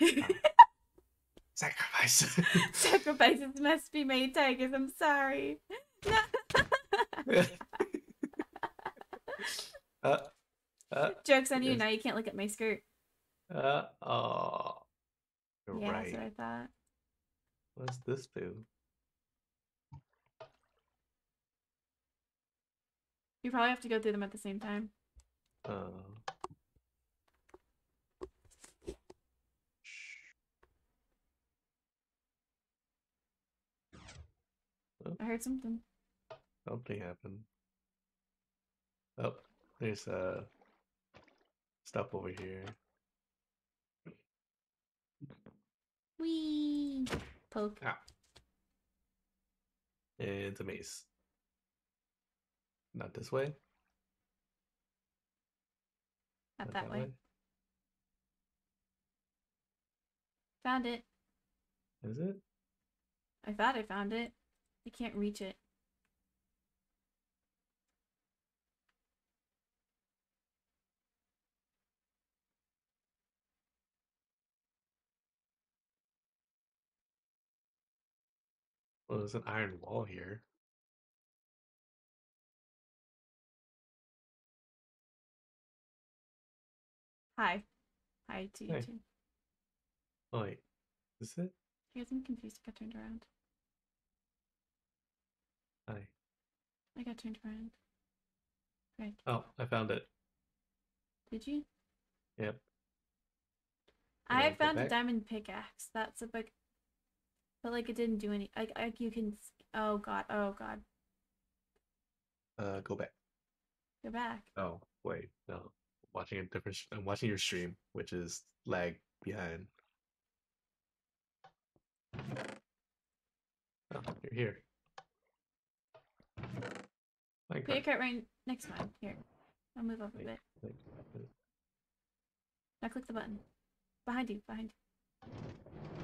Sacrifice. Sacrifices must be made, Tigers. I'm sorry. uh, uh, Joke's on you. Now you can't look at my skirt. uh, oh. You're yeah, right. that's what I thought. What does this do? You probably have to go through them at the same time. Oh. Uh, I heard something. something happened. Oh, there's uh stuff over here. Wee. Poke. Ah. It's a maze. Not this way. Not that way. Found it. Is it? I thought I found it. I can't reach it. Well, there's an iron wall here. Hi. Hi to you Hey. too. Oh wait, is it? Here's I'm confused. if I got turned around. Hi. I got turned around. Right. Oh, I found it. Did you? Yep. I Wanna have go found a back? diamond pickaxe. That's a big. But like it didn't do any. Like I, you can. Oh god. Oh god. Uh, go back. Go back. Oh, wait, no. I'm watching a different. sh- I'm watching your stream, which is lag behind. Oh, you're here. Put your cart right next to mine. Here. I'll move up a bit. Now click the button. Behind you, behind Just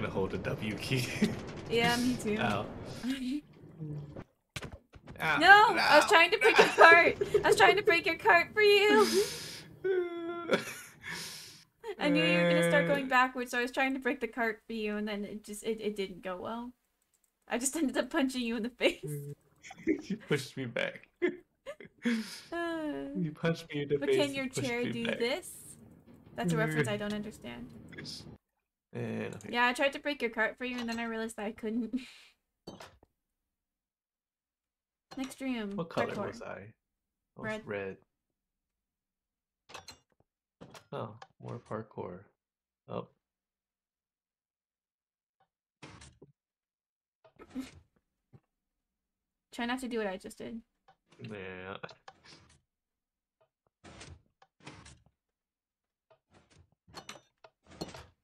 gonna hold the W key. Yeah, me too. Ow. Ow. no! I was trying to break your cart! I was trying to break your cart for you! I knew you were gonna start going backwards, so I was trying to break the cart for you, and then it just it, it didn't go well. I just ended up punching you in the face. you pushed me back. Uh, you punched me in the but face. But can your chair do back. this? That's a reference I don't understand. And okay. Yeah, I tried to break your cart for you, and then I realized that I couldn't. Next room. What color parkour. was I? Oh, I was Red. red. Oh, more parkour. Oh. Try not to do what I just did. Yeah.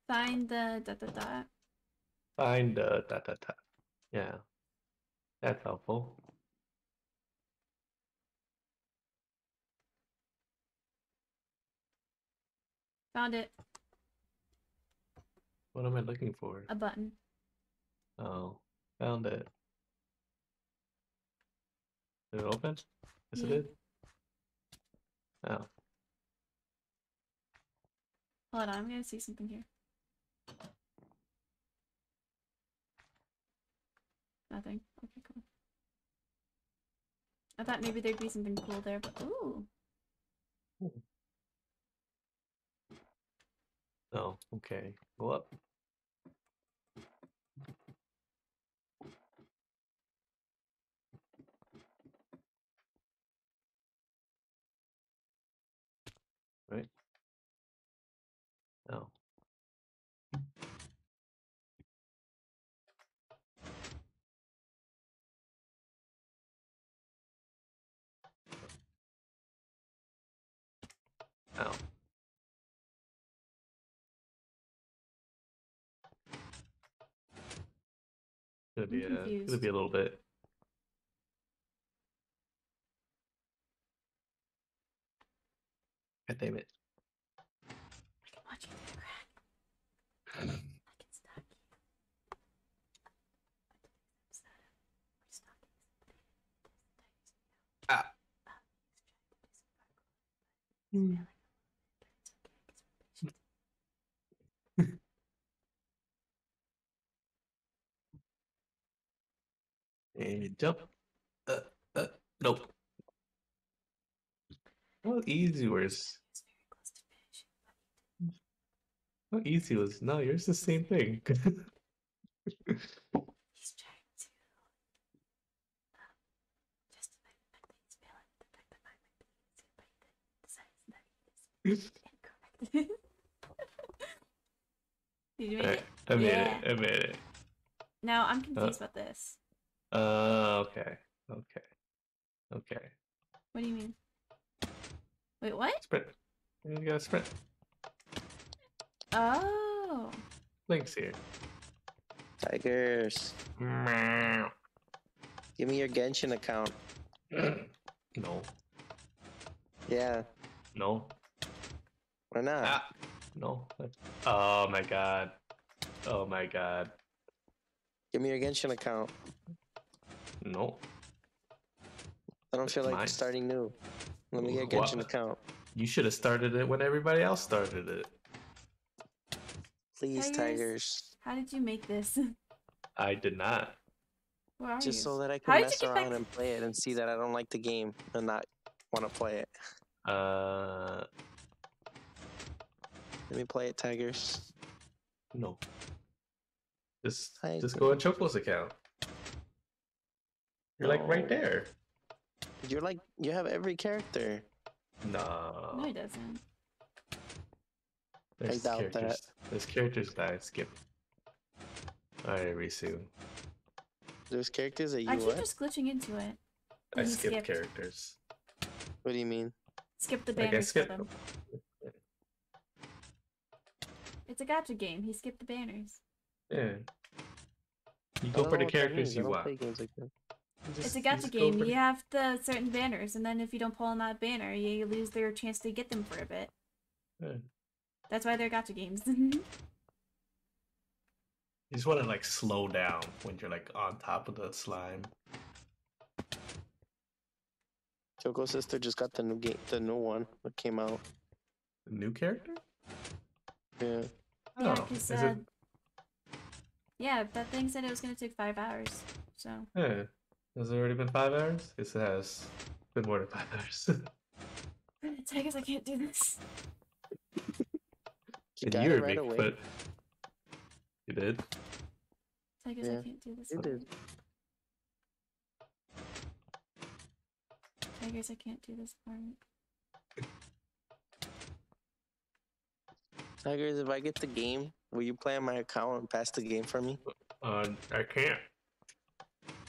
Find the dot dot dot. Find uh dot dot dot. Yeah. That's helpful. Found it. What am I looking for? A button. Oh, found it. Did it open? Yes, it Yeah. did. Oh, Hold on, I'm gonna see something here. Nothing. Okay, cool. I thought maybe there'd be something cool there, but ooh. oh, okay. Go up. Oh. Gonna be a gonna be a little bit. God damn it. I can watch you through the crack. I can stalk you. Ah. And jump. Uh, uh, nope. How easy was how easy was no, yours the same thing. He's trying to justify the fact that he's failing, the fact that I might be easier, but he then decides that he is incorrect. Did you make Alright, it? I made Yeah. it. I made it. Now I'm confused about this. Uh okay. Okay. Okay. What do you mean? Wait, what? Sprint. You gotta sprint. Oh. Links here. Tigers, no. give me your Genshin account. No. Yeah, No. why not? Ah. No. Oh my god. Oh my god. Give me your Genshin account. No. I don't feel like Mine. starting new. Let me get a What? Genshin account. You should have started it when everybody else started it. Please, Tigers. Tigers. How did you make this? I did not. Where are Just you? so that I How can did you mess get around back- and play it and see that I don't like the game and not want to play it. Uh Let me play it, Tigers. no. Just I just go on Choco's account. You're like right there. You're like, you have every character. No. No, he doesn't. There's doubt that. characters. There's characters that I skipped. Alright, Risu. There's characters that you I keep what? just glitching into it. I And you skipped skipped. characters. What do you mean? Skip the Like I banners for them. It's a gacha game. He skipped the banners. Yeah. You go for the characters you don't want. play games like that. You It's a you gacha game. for You have the certain banners, and then if you don't pull on that banner, you lose their chance to get them for a bit. Yeah. That's why they're gacha games. You just want to like slow down when you're like on top of the slime. Choco Sister just got the new game, the new one that came out. The new character? Yeah. yeah, Oh, because is uh, it? yeah, that thing said it was gonna take five hours. So Yeah. Has it already been five hours? Yes, it has. Been more than five hours. Tigers, I can't do this. You and you it were right away. Bigfoot. You did? Tigers, Yeah, I can't do this. You did. Tigers, I can't do this part. Tigers, if I get the game, will you play on my account and pass the game for me? Uh, I can't.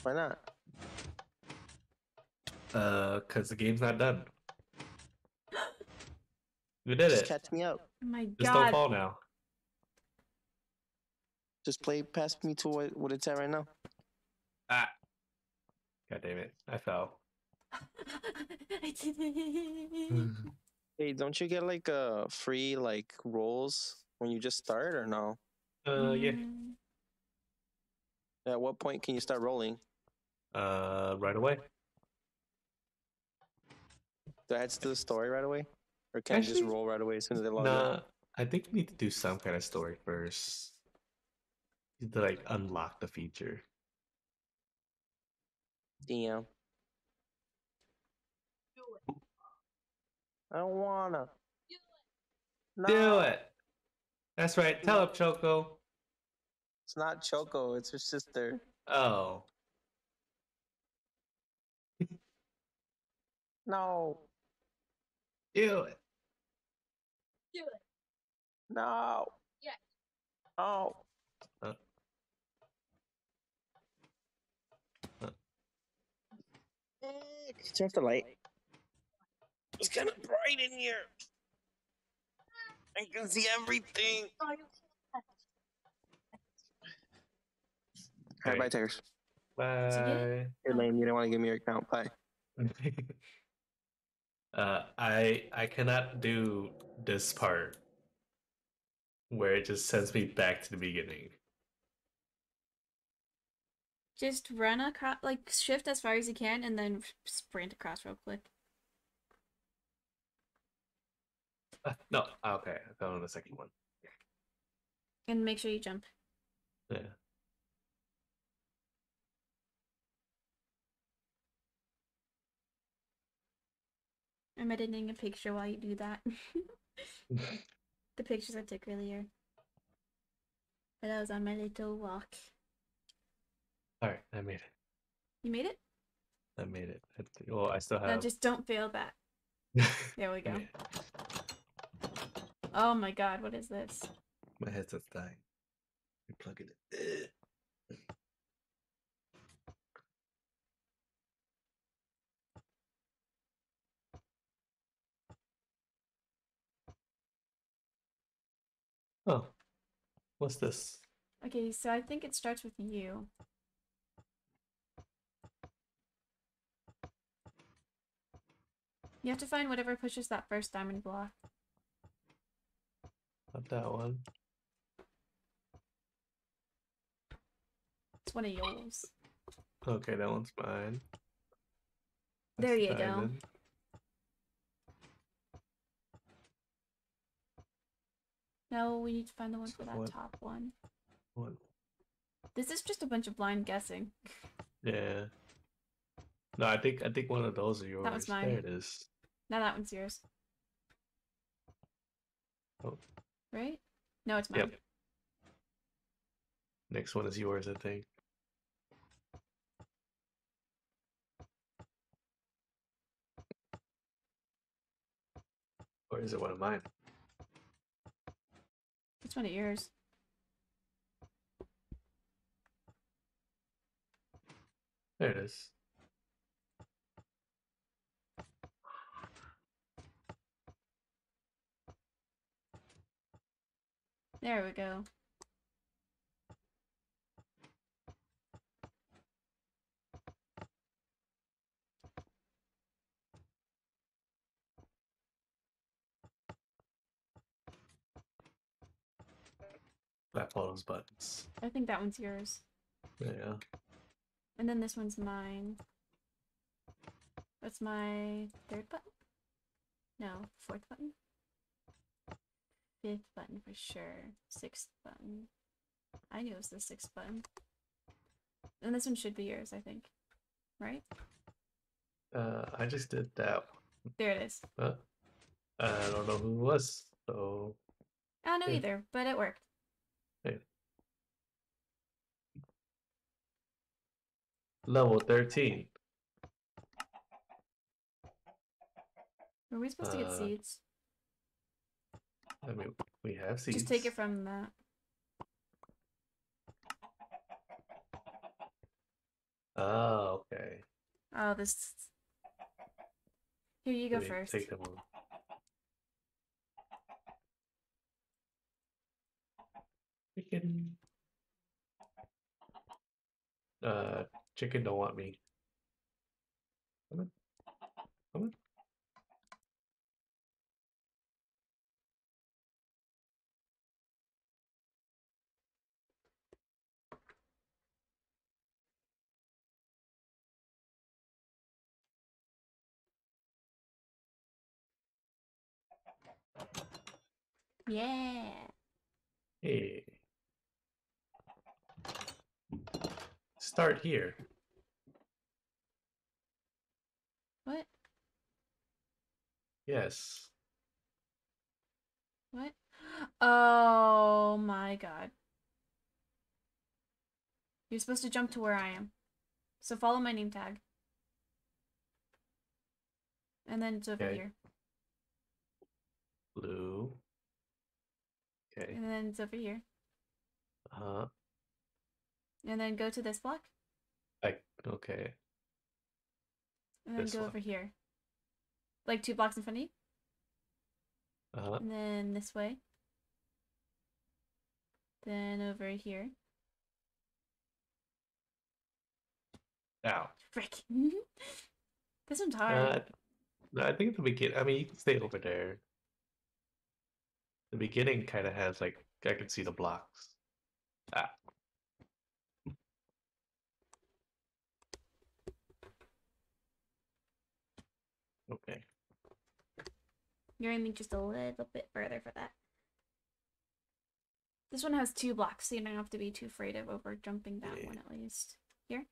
Why not? Uh, cause the game's not done. You did Just it. catch me up. Oh my Just don't god. fall now. Just play past me to what, what it's at right now. Ah. God damn it! I fell. I did it. Hey, don't you get like uh free like rolls when you just start or no? uh, yeah. Mm, At what point can you start rolling? Uh, right away. Do I have to do the story right away? Or can I just roll right away as soon as I log in? Nah, I think we need to do some kind of story first. To like unlock the feature. Damn. I don't wanna. No, Do it. That's right. Tell up, Choco. It's not Choco, it's her sister. Oh. No. Do it. Do it. No. Yeah. Oh. Uh. Uh. Mm, turn off the light? It's kind of bright in here. I can see everything. Alright, bye, Right. Tigers. Bye. Hey, Lane, you don't want to give me your account. Bye. uh, I I cannot do this part where it just sends me back to the beginning. Just run across, like shift as far as you can, and then sprint across real quick. Uh, no, okay, I found the second one. And make sure you jump. Yeah. I'm editing a picture while you do that. the pictures I took earlier. But I was on my little walk. All right, I made it. You made it? I made it. Well, I still have. Now have. just don't fail that. There we go. Oh my god, what is this? My headset's dying. You plug it in. Oh, what's this? Okay, so I think it starts with you. You have to find whatever pushes that first diamond block. Not that one. It's one of yours. Okay, that one's mine. There That's you go. No, we need to find the one for that what- top one. One. This is just a bunch of blind guessing. Yeah. No, I think I think one of those are yours. That was mine. There it is. Now that one's yours. Oh. Right? No, it's mine. Yep. Next one is yours, I think. Or is it one of mine? Which one of yours? There it is. There we go. That those buttons. I think that one's yours. Yeah. And then this one's mine. That's my third button? No, fourth button? Fifth button for sure. Sixth button. I knew it was the sixth button. And this one should be yours, I think. Right? Uh, I just did that. There it is. Uh, I don't know who it was, so I don't know Yeah. either, but it worked. Level 13. Were we supposed to get Uh, seeds? I mean, we have seeds. Just take it from that. Oh, okay. Oh, this. Here, you go Wait, first. Take them all. Chicken. Uh, chicken don't want me. Come on. Come on. Yeah. Hey. Start here. What? Yes. What? Oh my god. You're supposed to jump to where I am. So follow my name tag. And then it's over Okay. here. Blue. Okay. And then it's over here. Uh, And then go to this block. I okay. And then This go one. over here. Like two blocks in front of you. Uh, huh. And then this way. Then over here. now. Frick. this one's hard. Uh, no, I think at the beginning. I mean, you can stay over there. The beginning kind of has like I can see the blocks. Ah. Okay. You're aiming just a little bit further for that. This one has two blocks, so you don't have to be too afraid of over jumping that Yeah. one at least. Here?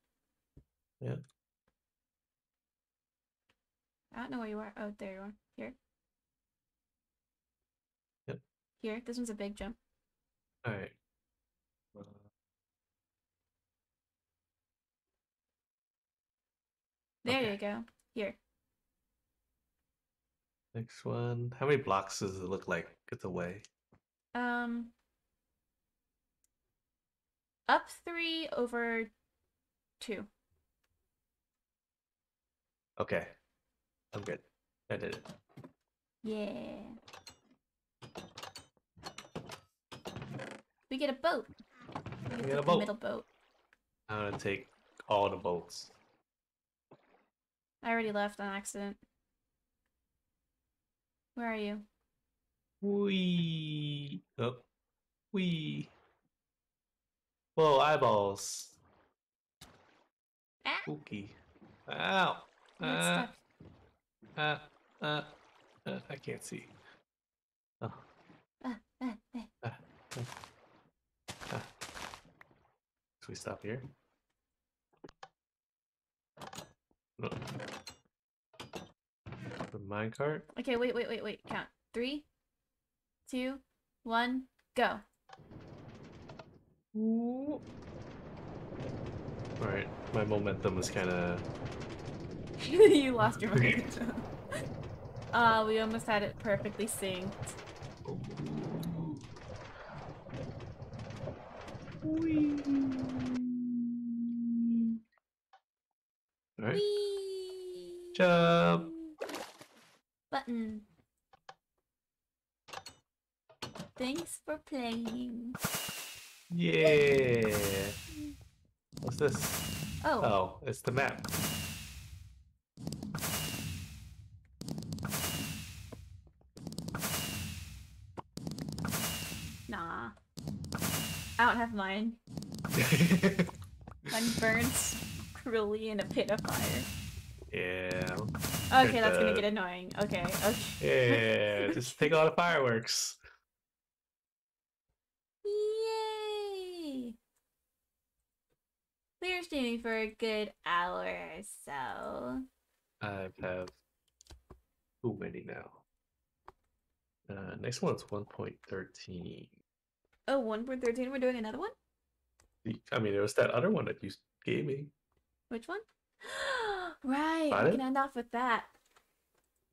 Yeah. I don't know where you are. Oh, there you are. Here. Yep. Here. This one's a big jump. All right. Uh, There Okay. you go. Here. Next one. How many blocks does it look like it's away? Um. Up three over two. Okay. I'm good. I did it. Yeah. We get a boat. We get a boat. middle boat. I'm gonna take all the boats. I already left on accident. Where are you? Wee. Oh. Wee. Whoa, eyeballs. Ah! Spooky. Ow. Ah, ah, ah, ah, I can't see. Oh. Ah, ah, ah. Should we stop here? No. The minecart? Okay, wait, wait, wait, wait. Count. Three, two, one, go. Alright, my momentum is kind of. you lost your momentum. uh, we almost had it perfectly synced. Alright. Whee! Jump. Button. Thanks for playing. Yeah. What's this? Oh, Oh, it's the map. nah. I don't have mine. Mine burns cruelly in a pit of fire. yeah. Okay, that's gonna get annoying. Okay, okay. Yeah. Just take all the fireworks. Yay! We are streaming for a good hour or so. I have too many now. Uh, next one's 1.13. Oh, 1.13, we're doing another one? I mean, there was that other one that you gave me. Which one? right, Got we it? can end off with that.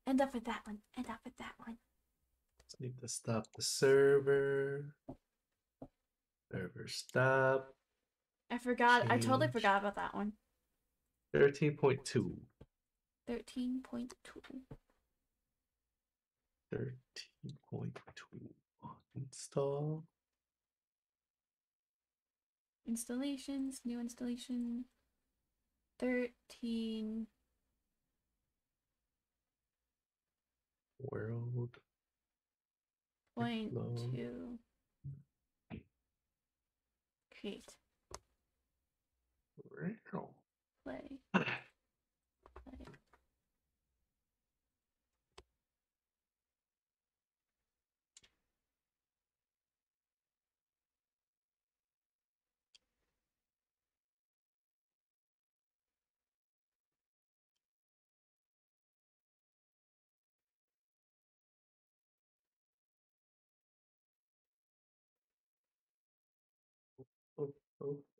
End up with that one. End up with that one. Just need to stop the server. Server stop. I forgot. I totally forgot about that one. 13.2. 13.2. 13.2. Install. Installations, new installation. 13. World. Two. Create. Play. Play.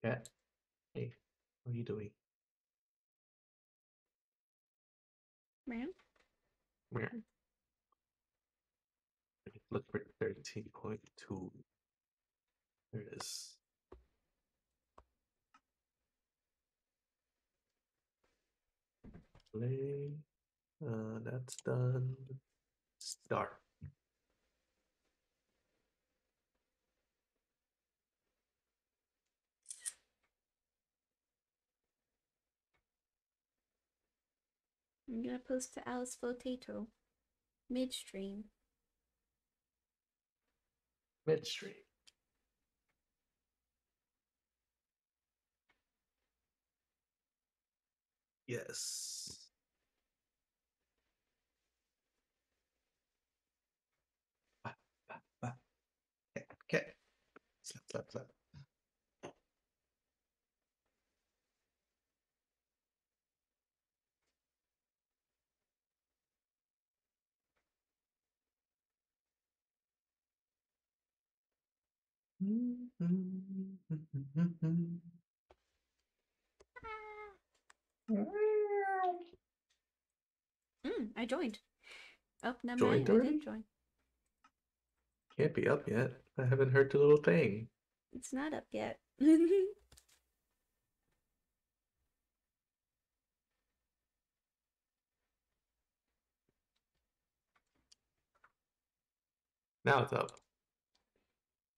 Cat. Hey, what are you doing? Man. Where? Look for 13.2. There it is. Play. Uh, that's done. Start. I'm gonna post to Alice Flotato. Midstream. Midstream. Yes. Ah, ah, ah. Okay, okay. Slap, slap, slap. Mm, I joined. Oh, never Joined mind. I already? did join. Can't be up yet. I haven't heard the little thing. It's not up yet. Now it's up.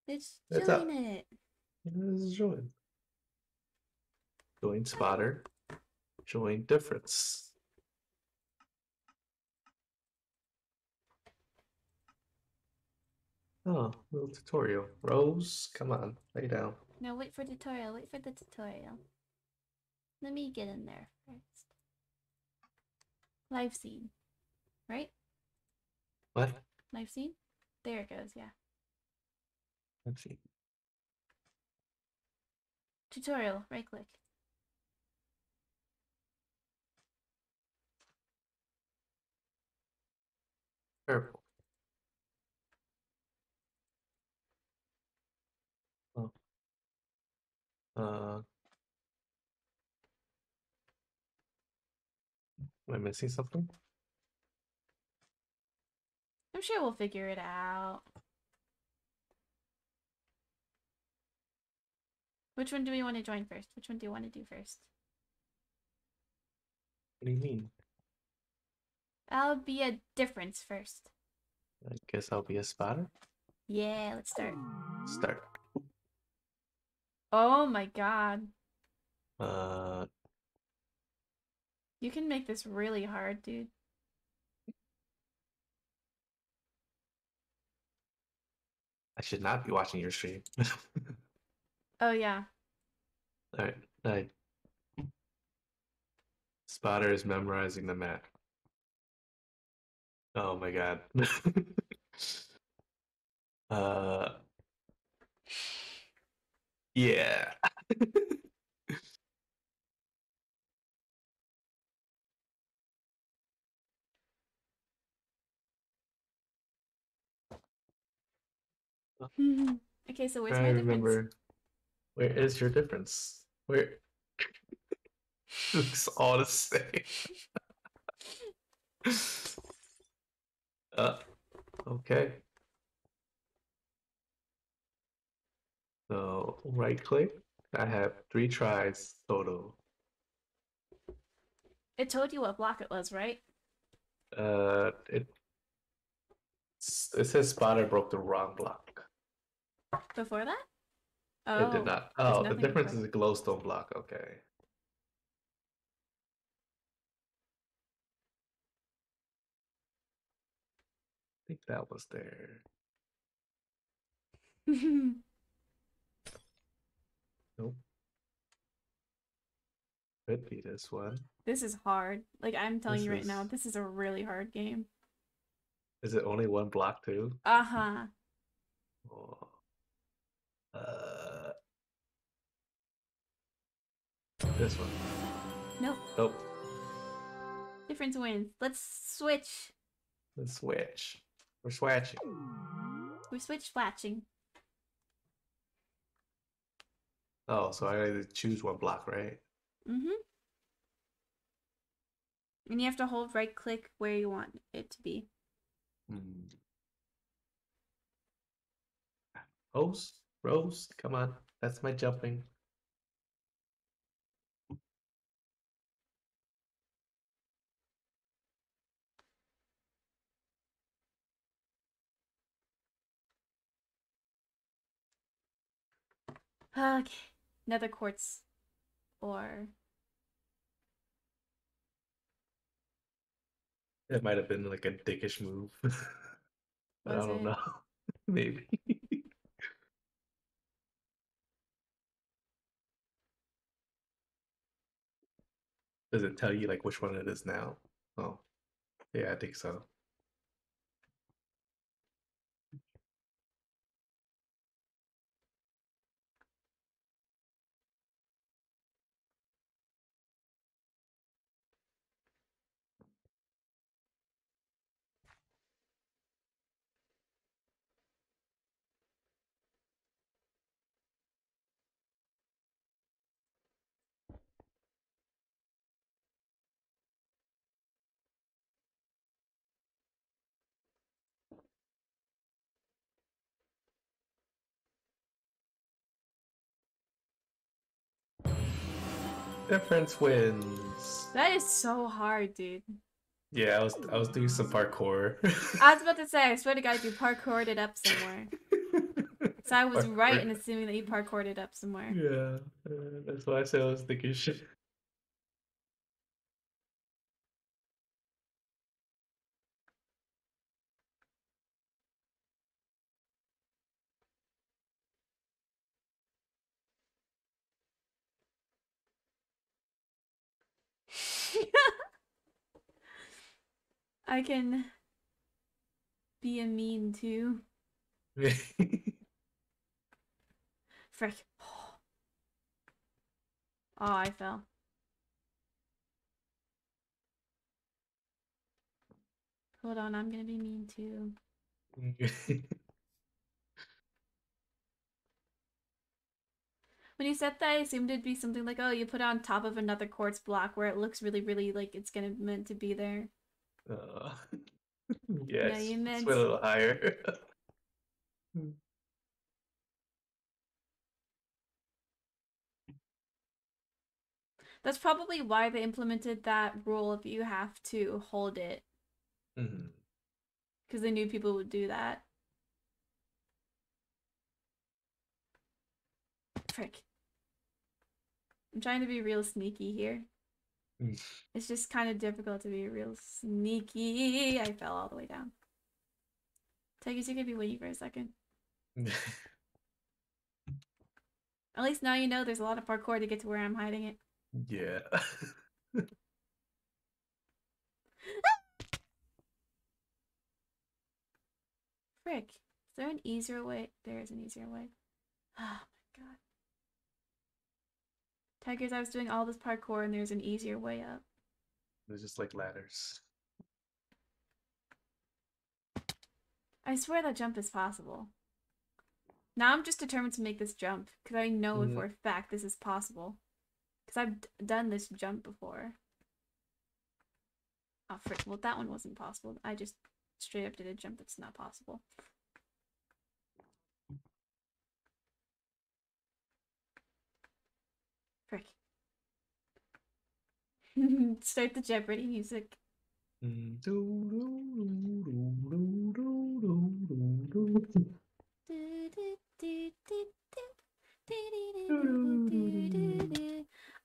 It's It's up. doing it. This is join. Join spotter. Join difference. Oh, little tutorial. Rose, come on, lay down. No, wait for tutorial. Wait for the tutorial. Let me get in there first. Live scene. Right? What? Live scene? There it goes, yeah. Let's see. Tutorial, right click. Purple. Oh. Uh. Am I missing something? I'm sure we'll figure it out. Which one do we want to join first? Which one do you want to do first? What do you mean? That'll be a difference first. I guess I'll be a spotter. Yeah, let's start. Start. Oh my god. Uh, You can make this really hard, dude. I should not be watching your stream. Oh yeah. All right. I... Spotter is memorizing the map. Oh my god. uh. Yeah. okay, so where's I my difference? Where is your difference? Where? Looks all the same. uh, okay. So right click. I have three tries total. It told you what block it was, right? Uh, it it says spotter broke the wrong block. Before that? It did not. Oh, the difference is a glowstone block. Okay. I think that was there. Nope. Could be this one. this is hard. Like I'm telling This you right now, this is a really hard game. Is it only one block too? Uh-huh. Oh. Uh. This one. Nope. Nope. Difference wins. Let's switch. Let's switch. We're swatching. We're switch flatching. Oh, so I gotta choose one block, right? Mm-hmm. And you have to hold right click where you want it to be. Hmm. Rose, Rose, come on. That's my jumping. Okay. Nether quartz. Or It might have been like a dickish move. I don't it? know. Maybe. Does it tell you like which one it is now? Oh, yeah, I think so. Difference wins. that is so hard, dude. Yeah, I was I was doing some parkour. I was about to say, I swear to God, you parkoured it up somewhere. So I was right in assuming that you parkoured it up somewhere. Yeah, uh, that's why I said I was thinking shit. I can be a mean too. Frick. Oh, I fell. Hold on, I'm gonna be mean too. When you said that, I assumed it'd be something like, oh, you put it on top of another quartz block where it looks really, really like it's gonna meant to be there. Uh, yes, you meant- a little higher. That's probably why they implemented that rule of you have to hold it hmm because they knew people would do that. Frick. I'm trying to be real sneaky here. Mm. It's just kind of difficult to be real sneaky. I fell all the way down. Tigers, you can be waiting for a second. At least now you know there's a lot of parkour to get to where I'm hiding it. yeah. Frick. Is there an easier way? There is an easier way. Oh my god. Tigers, I was doing all this parkour and there's an easier way up. They're just like ladders. I swear that jump is possible. Now I'm just determined to make this jump because I know Mhm. for a fact this is possible. Because I've done this jump before. Oh, frick. Well, that one wasn't possible. I just straight up did a jump that's not possible. Start the Jeopardy music.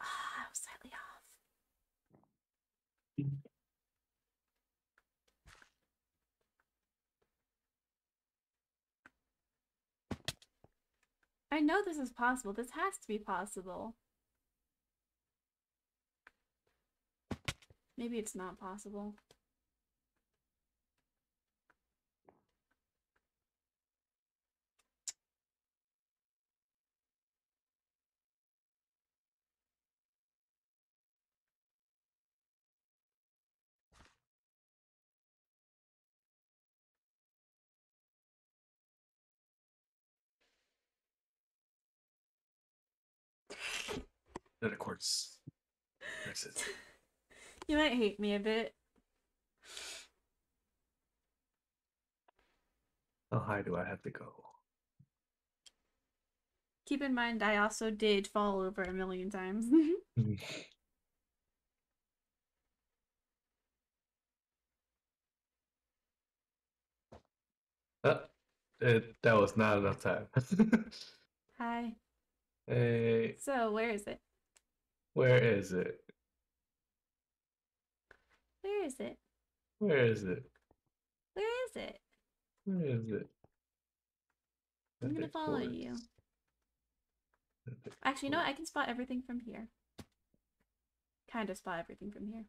Ah, oh, slightly off. I know this is possible. This has to be possible. Maybe it's not possible. And of course, there's it. You might hate me a bit. How high do I have to go? Keep in mind, I also did fall over a million times. Uh, it, that was not enough time. Hi. hey, So, where is it? where is it? Where is it? Where is it? Where is it? Where is it? I'm gonna follow you. Actually, you know what? I can spot everything from here. Kind of spot everything from here.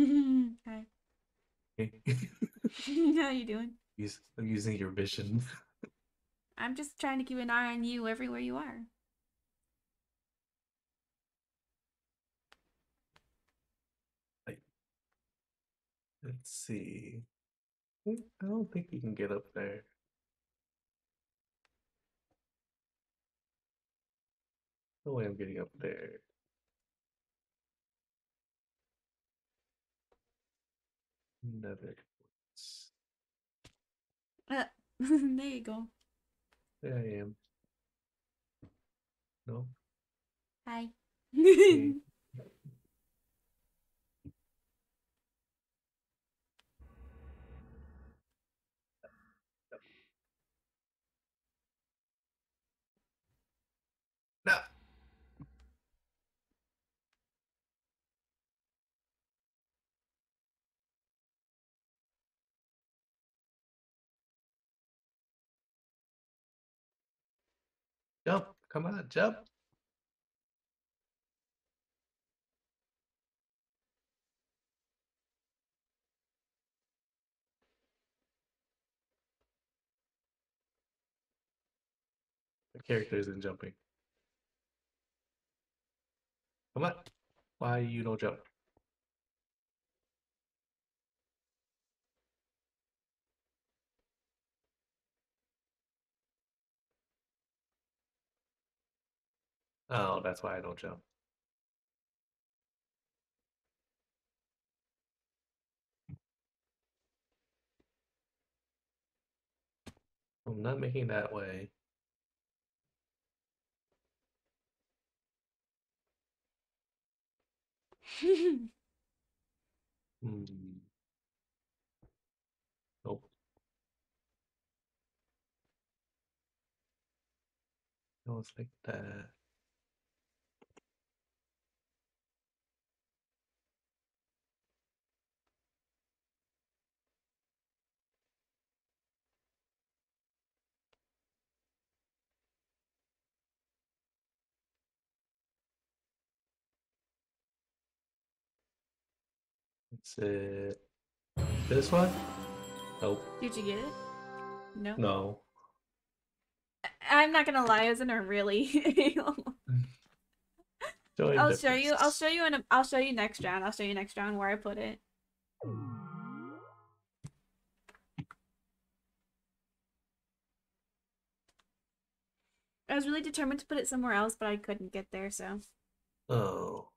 Hi. How you doing? Use, I'm using your vision. I'm just trying to keep an eye on you everywhere you are. Let's see. I don't think you can get up there. No way I'm getting up there. Quartz. Uh, there you go. There I am. No. Hi. Okay. Jump. Come on, jump. The character isn't jumping. Come on. Why you no jump? Oh, that's why I don't jump. I'm not making that way. Hmm. Nope. No, it's like that. It's it. This one? Nope. Did you get it? No. No. I- I'm not gonna lie, isn't a really? I'll show you. I'll show you in. A, I'll show you next round. I'll show you next round where I put it. I was really determined to put it somewhere else, but I couldn't get there. So Oh.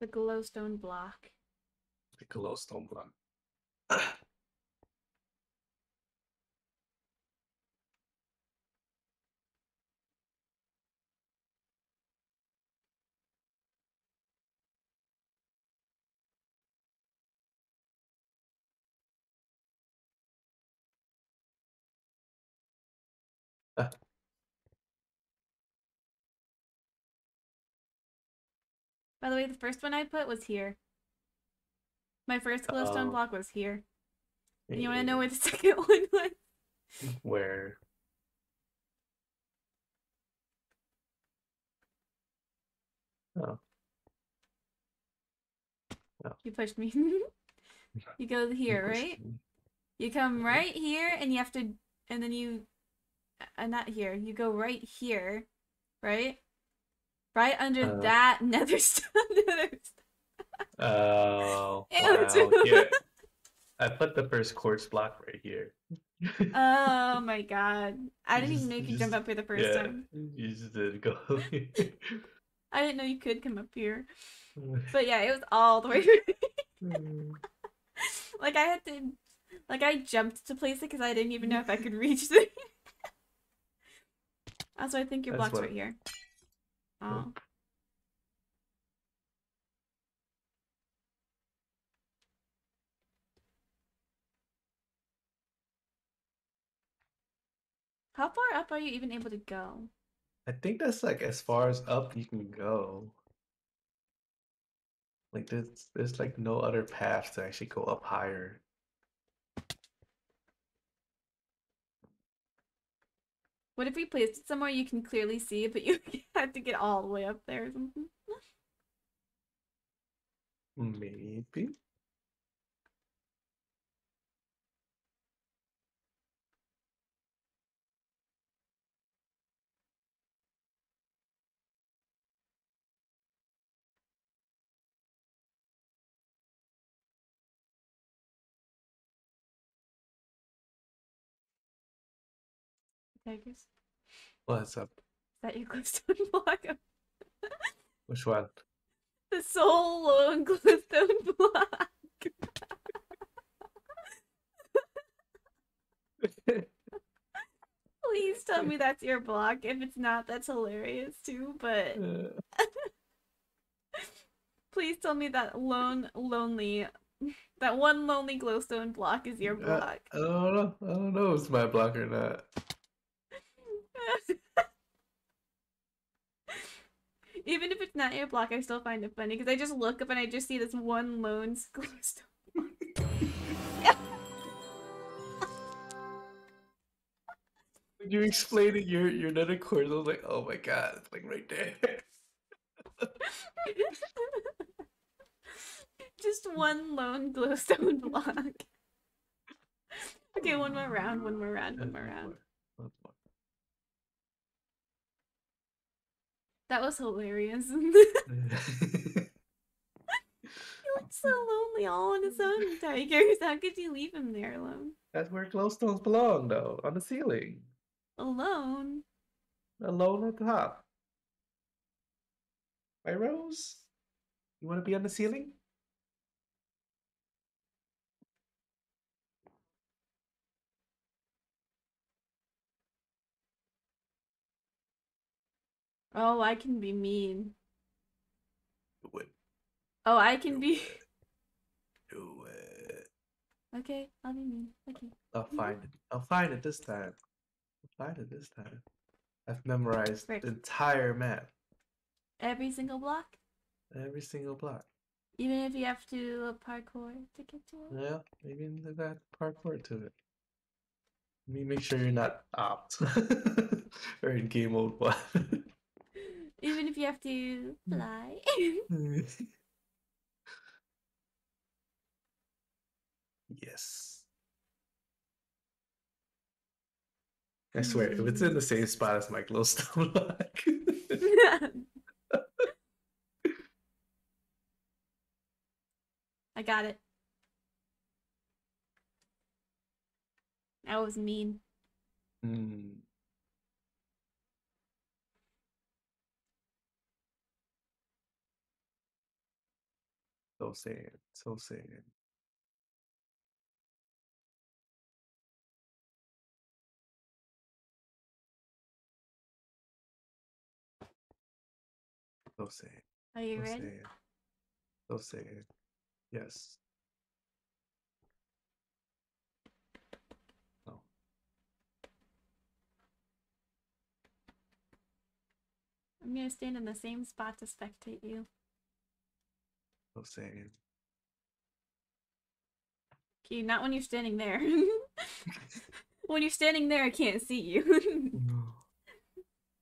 The glowstone block. The glowstone block. By the way, the first one I put was here. My first glowstone Oh. block was here. And you want to know where the second one was? Where? Oh. You pushed me. you go here, push right? me. You come right here, and you have to, and then you, uh, not here. You go right here, right? Right under Uh. that nether stone. Oh, wow. I put the first quartz block right here. oh my god! I didn't even know you could jump up here the first yeah, time. you just didn't go. I didn't know you could come up here. But yeah, it was all the way. like I had to, like I jumped to place it because I didn't even know if I could reach. That's why I think your That's block's what- right here. Oh. How far up are you even able to go? I think that's like as far as up you can go. Like there's there's like no other path to actually go up higher. What if we placed it somewhere you can clearly see, but you had to get all the way up there or something? Maybe. Is What's up? Is that your glowstone block? Which one? the soul lone glowstone block. Please tell me that's your block. If it's not, that's hilarious too. But please tell me that lone, lonely that one lonely glowstone block is your Uh, block. I don't know. I don't know if it's my block or not. Even if it's not your block, I still find it funny because I just look up and I just see this one lone glowstone. When you explained it, your your nether core, I was like, oh my god, it's like right there. just one lone glowstone block. okay, one more round, one more round, one more round. One more. That was hilarious. he looks so lonely all on his own, Tigers. How could you leave him there alone? That's where glowstones belong, though, on the ceiling. Alone? Alone at the top. My Rose? You want to be on the ceiling? Oh, I can be mean. Do it. Oh, I can Do be. it. Do it. Okay, I'll be mean. Okay. I'll find it. I'll find it this time. I'll find it this time. I've memorized the entire map. Every single block? Every single block. Even if you have to uh, parkour to get to it? Yeah, maybe got parkour to it. Let me make sure you're not opt or in game mode one. Even if you have to fly? yes. I swear, if it's in the same spot as my glowstone block. I got it. That was mean. Hmm. So sad, so sad. So sad, Are you so ready? sad, so sad. Yes. Oh. I'm gonna stand in the same spot to spectate you. Okay, not when you're standing there. when you're standing there, I can't see you.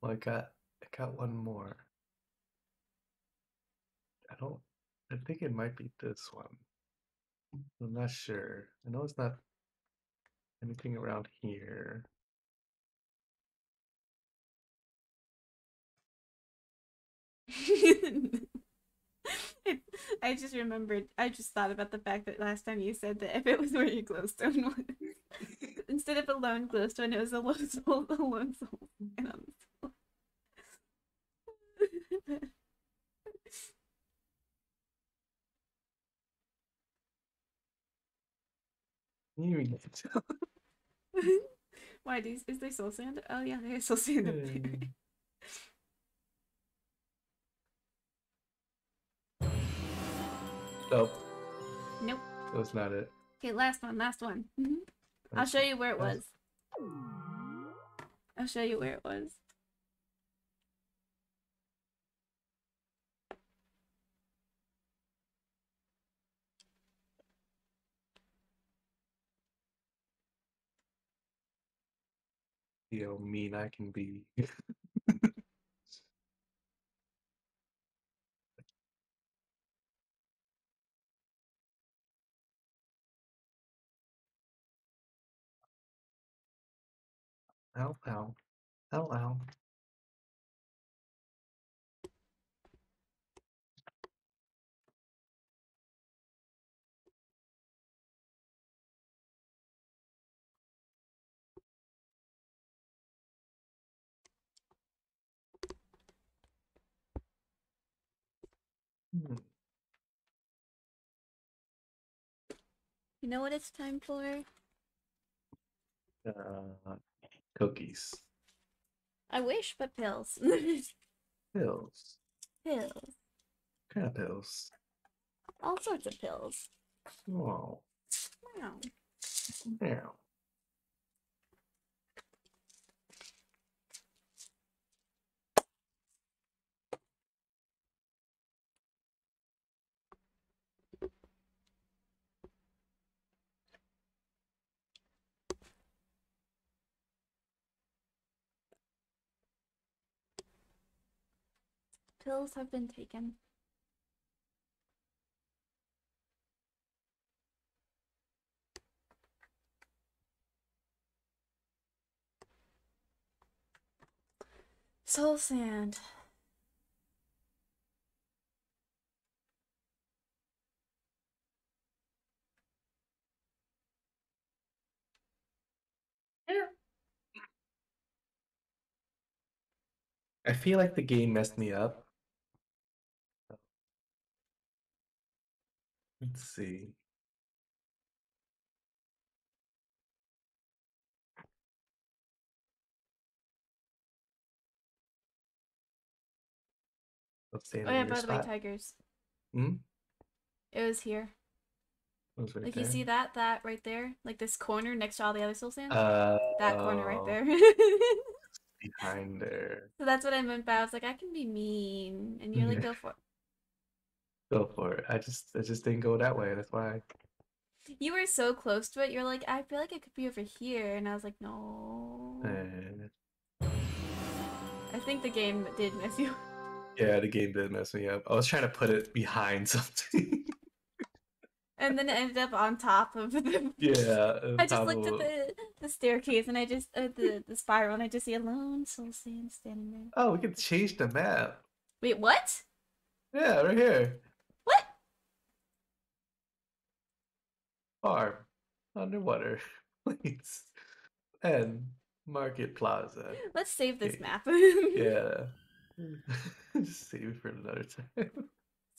Well, I got I got one more. I don't. I think it might be this one. I'm not sure. I know it's not anything around here. It- I just remembered. I just thought about the fact that last time you said that if it was where your glowstone was, instead of a lone glowstone, it was a lone soul. A lone soul. And on the soul. You can tell. Why these? Is there soul sand? Oh yeah, there's soul sand up there. Hmm. Nope, Nope. that's not it. Okay, last one. Last one. Mhm. I'll show you where it was. I'll show you where it was. See how mean I can be. Ow, ow. Ow, ow. Hmm. You know what it's time for? Uh, cookies. I wish, but pills. Pills. pills. What kind of pills? All sorts of pills. Oh, Wow. meow. Pills have been taken. Soul sand. I feel like the game messed me up. Let's see. Oh yeah, by the way, tigers. Hmm? It was here. It was right Like you see that that right there, like this corner next to all the other soul sands. Uh, that corner right oh, there. Behind there. so that's what I meant by I was like, I can be mean, and you're like, go for it. Go for it. I just I just didn't go that way. That's why. You were so close to it. You're like, I feel like it could be over here, and I was like, no. Eh. I think the game did miss you. Yeah, the game did mess me up. I was trying to put it behind something. And then it ended up on top of the. yeah. I just looked of at the the staircase and I just uh, the the spiral and I just see a lone soul sand standing there. Oh, we can change the map. Wait, what? Yeah, right here. Farm. Underwater. Please. And Market Plaza. Let's save this Okay. map. Yeah. Just save it for another time.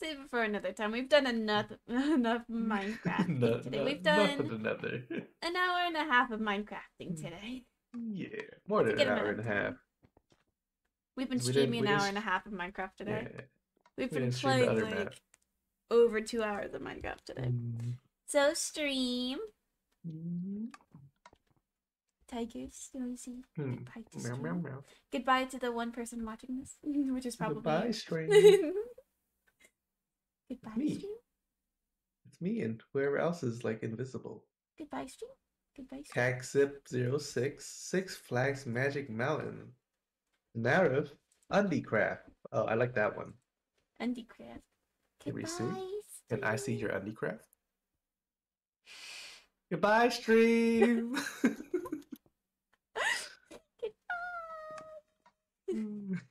Save it for another time. We've done enough enough Minecrafting no, today. no, We've done another. an hour and a half of Minecrafting today. yeah, more than an hour and a half. We've been streaming we an hour didn't and a half of Minecraft today. Yeah. We've we been didn't stream the playing like map. over two hours of Minecraft today. Mm. So stream. Mm. Tigers, you want to see? Hmm. Goodbye to Meow, meow, meow. Goodbye to the one person watching this, which is probably Goodbye, stream. Goodbye, me. stream. It's me and whoever else is like invisible. Goodbye, stream. Goodbye, stream. Caxip06, Six Flags Magic Mountain. Narrative, Undycraft. Oh, I like that one. Undycraft. Can we see? Goodbye, Can I see your Undycraft? Goodbye, stream. Goodbye. Mm.